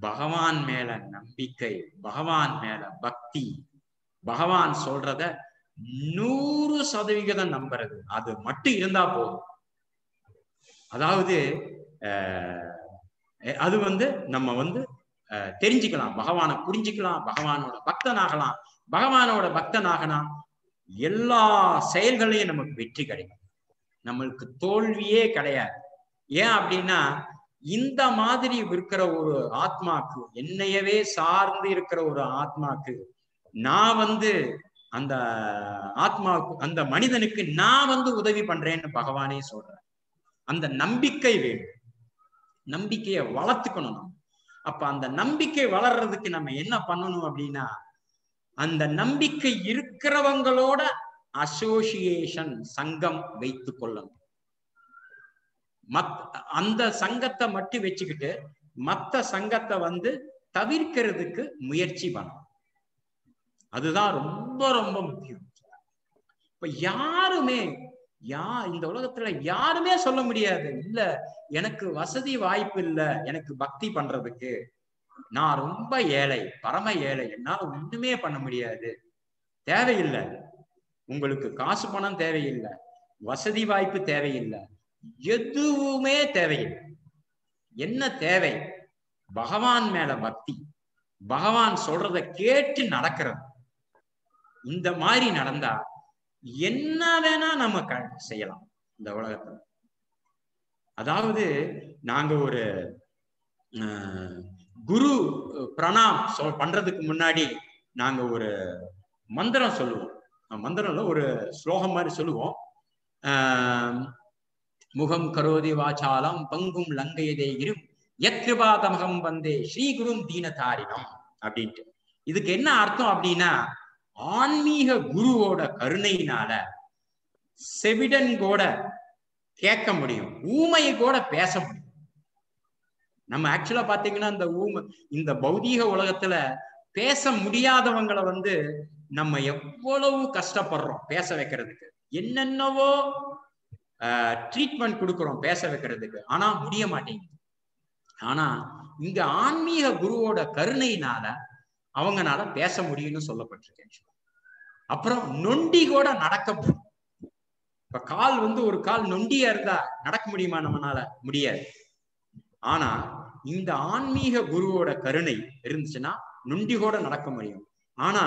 பகவான் மேல நம்பிக்கை பகவான் மேல பக்தி. பகவான் சொல்றத நூறு சதவிகிதம் நம்புறது. அது மட்டும் இருந்தா போதும். அதாவது அது வந்து நம்ம வந்து தெரிஞ்சுக்கலாம். பகவானை புரிஞ்சுக்கலாம். பகவானோட பக்தனாகலாம். பகவானோட பக்தனாகலாம். எல்லா செயல்களையும் நமக்கு வெற்றி கிடைக்கும். நம்மளுக்கு தோல்வியே கிடையாது. ஏன் அப்படின்னா இந்த மாதிரி இருக்கிற ஒரு ஆத்மாக்கு என்னையவே சார்ந்து இருக்கிற ஒரு ஆத்மாக்கு நான் வந்து அந்த ஆத்மாவுக்கு அந்த மனிதனுக்கு நான் வந்து உதவி பண்றேன்னு பகவானே சொல்றேன் அந்த நம்பிக்கை வேணும். நம்பிக்கையை வளர்த்துக்கணும் நம்ம. அப்ப அந்த நம்பிக்கை வளர்றதுக்கு நம்ம என்ன பண்ணணும் அப்படின்னா அந்த நம்பிக்கை இருக்கிறவங்களோட அசோசியேஷன் சங்கம் வைத்து கொள்ளணும். மத் அந்த சங்கத்தை மட்டும் வச்சுக்கிட்டு மத்த சங்கத்தை வந்து தவிர்க்கிறதுக்கு முயற்சி பண்ணணும். அதுதான் ரொம்ப ரொம்ப முக்கியம். இப்ப யாருமே யா இந்த உலகத்துல யாருமே சொல்ல முடியாது. இல்ல எனக்கு வசதி வாய்ப்பு இல்ல எனக்கு பக்தி பண்றதுக்கு. நான் ரொம்ப ஏழை பரம ஏழை. என்னால ஒண்ணுமே பண்ண முடியாது. தேவையில்லை. உங்களுக்கு காசு பணம் தேவையில்லை. வசதி வாய்ப்பு தேவையில்லை. எதுவுமே தேவையில்லை. என்ன தேவை? பகவான் மேல பக்தி. பகவான் சொல்றத கேட்டு நடக்கிறது. இந்த மாதிரி நடந்தா என்ன வேணா நம்ம செய்யலாம் இந்த உலகத்துல. அதாவது நாங்க ஒரு குரு பிரணாம் சொல் பண்றதுக்கு முன்னாடி நாங்க ஒரு மந்திரம் சொல்லுவோம். மந்திரம்ல ஒரு ஸ்லோகம் மாதிரி சொல்லுவோம். முகம் கரோதி வாச்சாலம் பங்கும் லங்கையதே இரும் யத்கிருபாதமகம் வந்தே ஸ்ரீகுரும் தீனதாரினம் அப்படின்ட்டு. இதுக்கு என்ன அர்த்தம் அப்படின்னா ஆன்மீக குருவோட கருணையினால செவிடன் கூட கேட்க முடியும் ஊமையை கூட பேச முடியும். நம்ம ஆக்சுவலா பாத்தீங்கன்னா இந்த ஊம இந்த பௌதீக உலகத்துல பேச முடியாதவங்களை வந்து நம்ம எவ்வளவு கஷ்டப்படுறோம் பேச வைக்கிறதுக்கு. என்னென்னவோ ட்ரீட்மெண்ட் கொடுக்குறோம் பேச வைக்கிறதுக்கு. ஆனா முடிய மாட்டேங்குது. ஆனா இங்க ஆன்மீக குருவோட கருணையினால அவங்கனால பேச முடியும்னு சொல்லப்பட்டிருக்கேன் அப்புறம் நொண்டி கூட நடக்க முடியும். இப்ப கால் வந்து ஒரு கால் நொண்டியா இருந்தா நடக்க முடியுமா நம்மனால? முடியாது. ஆனா இந்த ஆன்மீக குருவோட கருணை இருந்துச்சுன்னா நொண்டி கூட நடக்க முடியும். ஆனா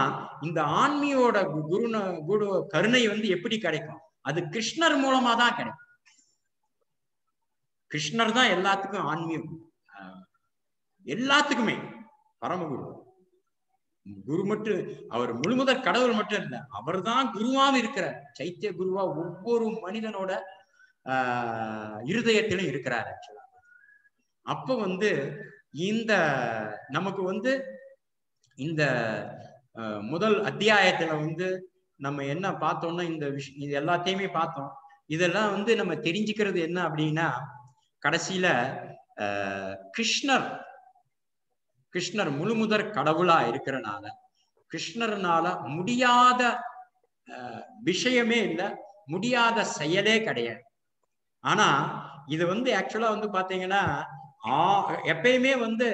இந்த ஆன்மீகோட குரு குரு கருணை வந்து எப்படி கிடைக்கும்? அது கிருஷ்ணர் மூலமா தான் கிடைக்கும். கிருஷ்ணர் தான் எல்லாத்துக்கும் ஆன்மீகம். எல்லாத்துக்குமே பரமகுரு. குரு மட்டும் அவர் முழுமுதற் கடவுள் மட்டும் இல்ல அவர் தான் குருவாவும் இருக்கிறார் சைத்திய குருவா ஒவ்வொரு மனிதனோட ஆஹ் இருதயத்திலும் இருக்கிறார் ஆக்சுவலா அப்ப வந்து இந்த நமக்கு வந்து இந்த முதல் அத்தியாயத்துல வந்து நம்ம என்ன பார்த்தோம்னா இந்த விஷ் இது எல்லாத்தையுமே பார்த்தோம். இதெல்லாம் வந்து நம்ம தெரிஞ்சுக்கிறது என்ன அப்படின்னா கடைசியில கிருஷ்ணர் கிருஷ்ணர் முழுமுதற் கடவுளா இருக்கிறனால கிருஷ்ணர்னால முடியாத விஷயமே இல்லை முடியாத செயலே கிடையாது. ஆனா இது வந்து ஆக்சுவலா வந்து பாத்தீங்கன்னா ஆ எப்பயுமே வந்து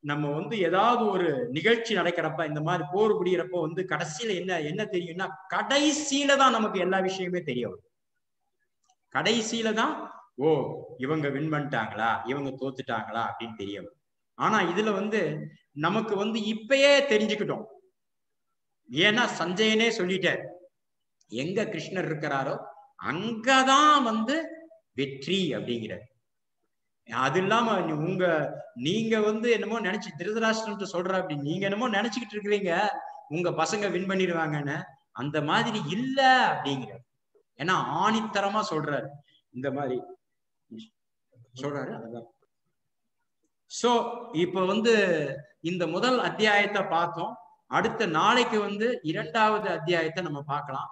நம்ம வந்து ஏதாவது ஒரு நிகழ்ச்சி நடக்கிறப்ப இந்த மாதிரி போர் முடிகிறப்போ வந்து கடைசியில என்ன என்ன தெரியும்னா கடைசியில தான் நமக்கு எல்லா விஷயமே தெரியும். கடைசியில தான் ஓ இவங்க வின் பண்ணிட்டாங்களா இவங்க தோத்துட்டாங்களா அப்படின்னு தெரியும். ஆனா இதுல வந்து நமக்கு வந்து இப்பயே தெரிஞ்சுக்கிட்டோம். ஏன்னா சஞ்சயனே சொல்லிட்டார் எங்க கிருஷ்ணர் இருக்கிறாரோ அங்கதான் வந்து வெற்றி அப்படிங்கிறார். அது இல்லாம உங்க நீங்க வந்து என்னமோ நினைச்சு திருதராஷ்டிரம் சொல்ற அப்படி நீங்க என்னமோ நினைச்சுக்கிட்டு இருக்கிறீங்க உங்க பசங்க வின் பண்ணிடுவாங்கன்னு அந்த மாதிரி இல்ல அப்படிங்கிறார் ஏன்னா ஆணித்தரமா சொல்றாரு. இந்த மாதிரி. சொல்றாரு அதான். சோ இப்ப வந்து இந்த முதல் அத்தியாயத்தை பார்த்தோம். அடுத்த நாளைக்கு வந்து இரண்டாவது அத்தியாயத்தை நம்ம பார்க்கலாம்.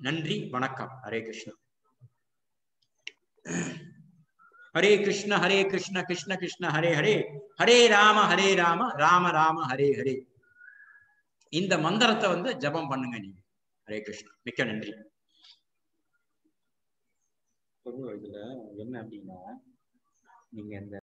நன்றி வணக்கம். ஹரே கிருஷ்ணா. ஹரே கிருஷ்ண ஹரே கிருஷ்ண கிருஷ்ண கிருஷ்ண ஹரே ஹரே. ஹரே ராம ஹரே ராம ராம ராம ஹரே ஹரே. இந்த மந்திரத்தை வந்து ஜபம் பண்ணுங்க நீங்க. ஹரே கிருஷ்ணா. மிக்க நன்றி. இதுல என்ன அப்படின்னா நீங்க இந்த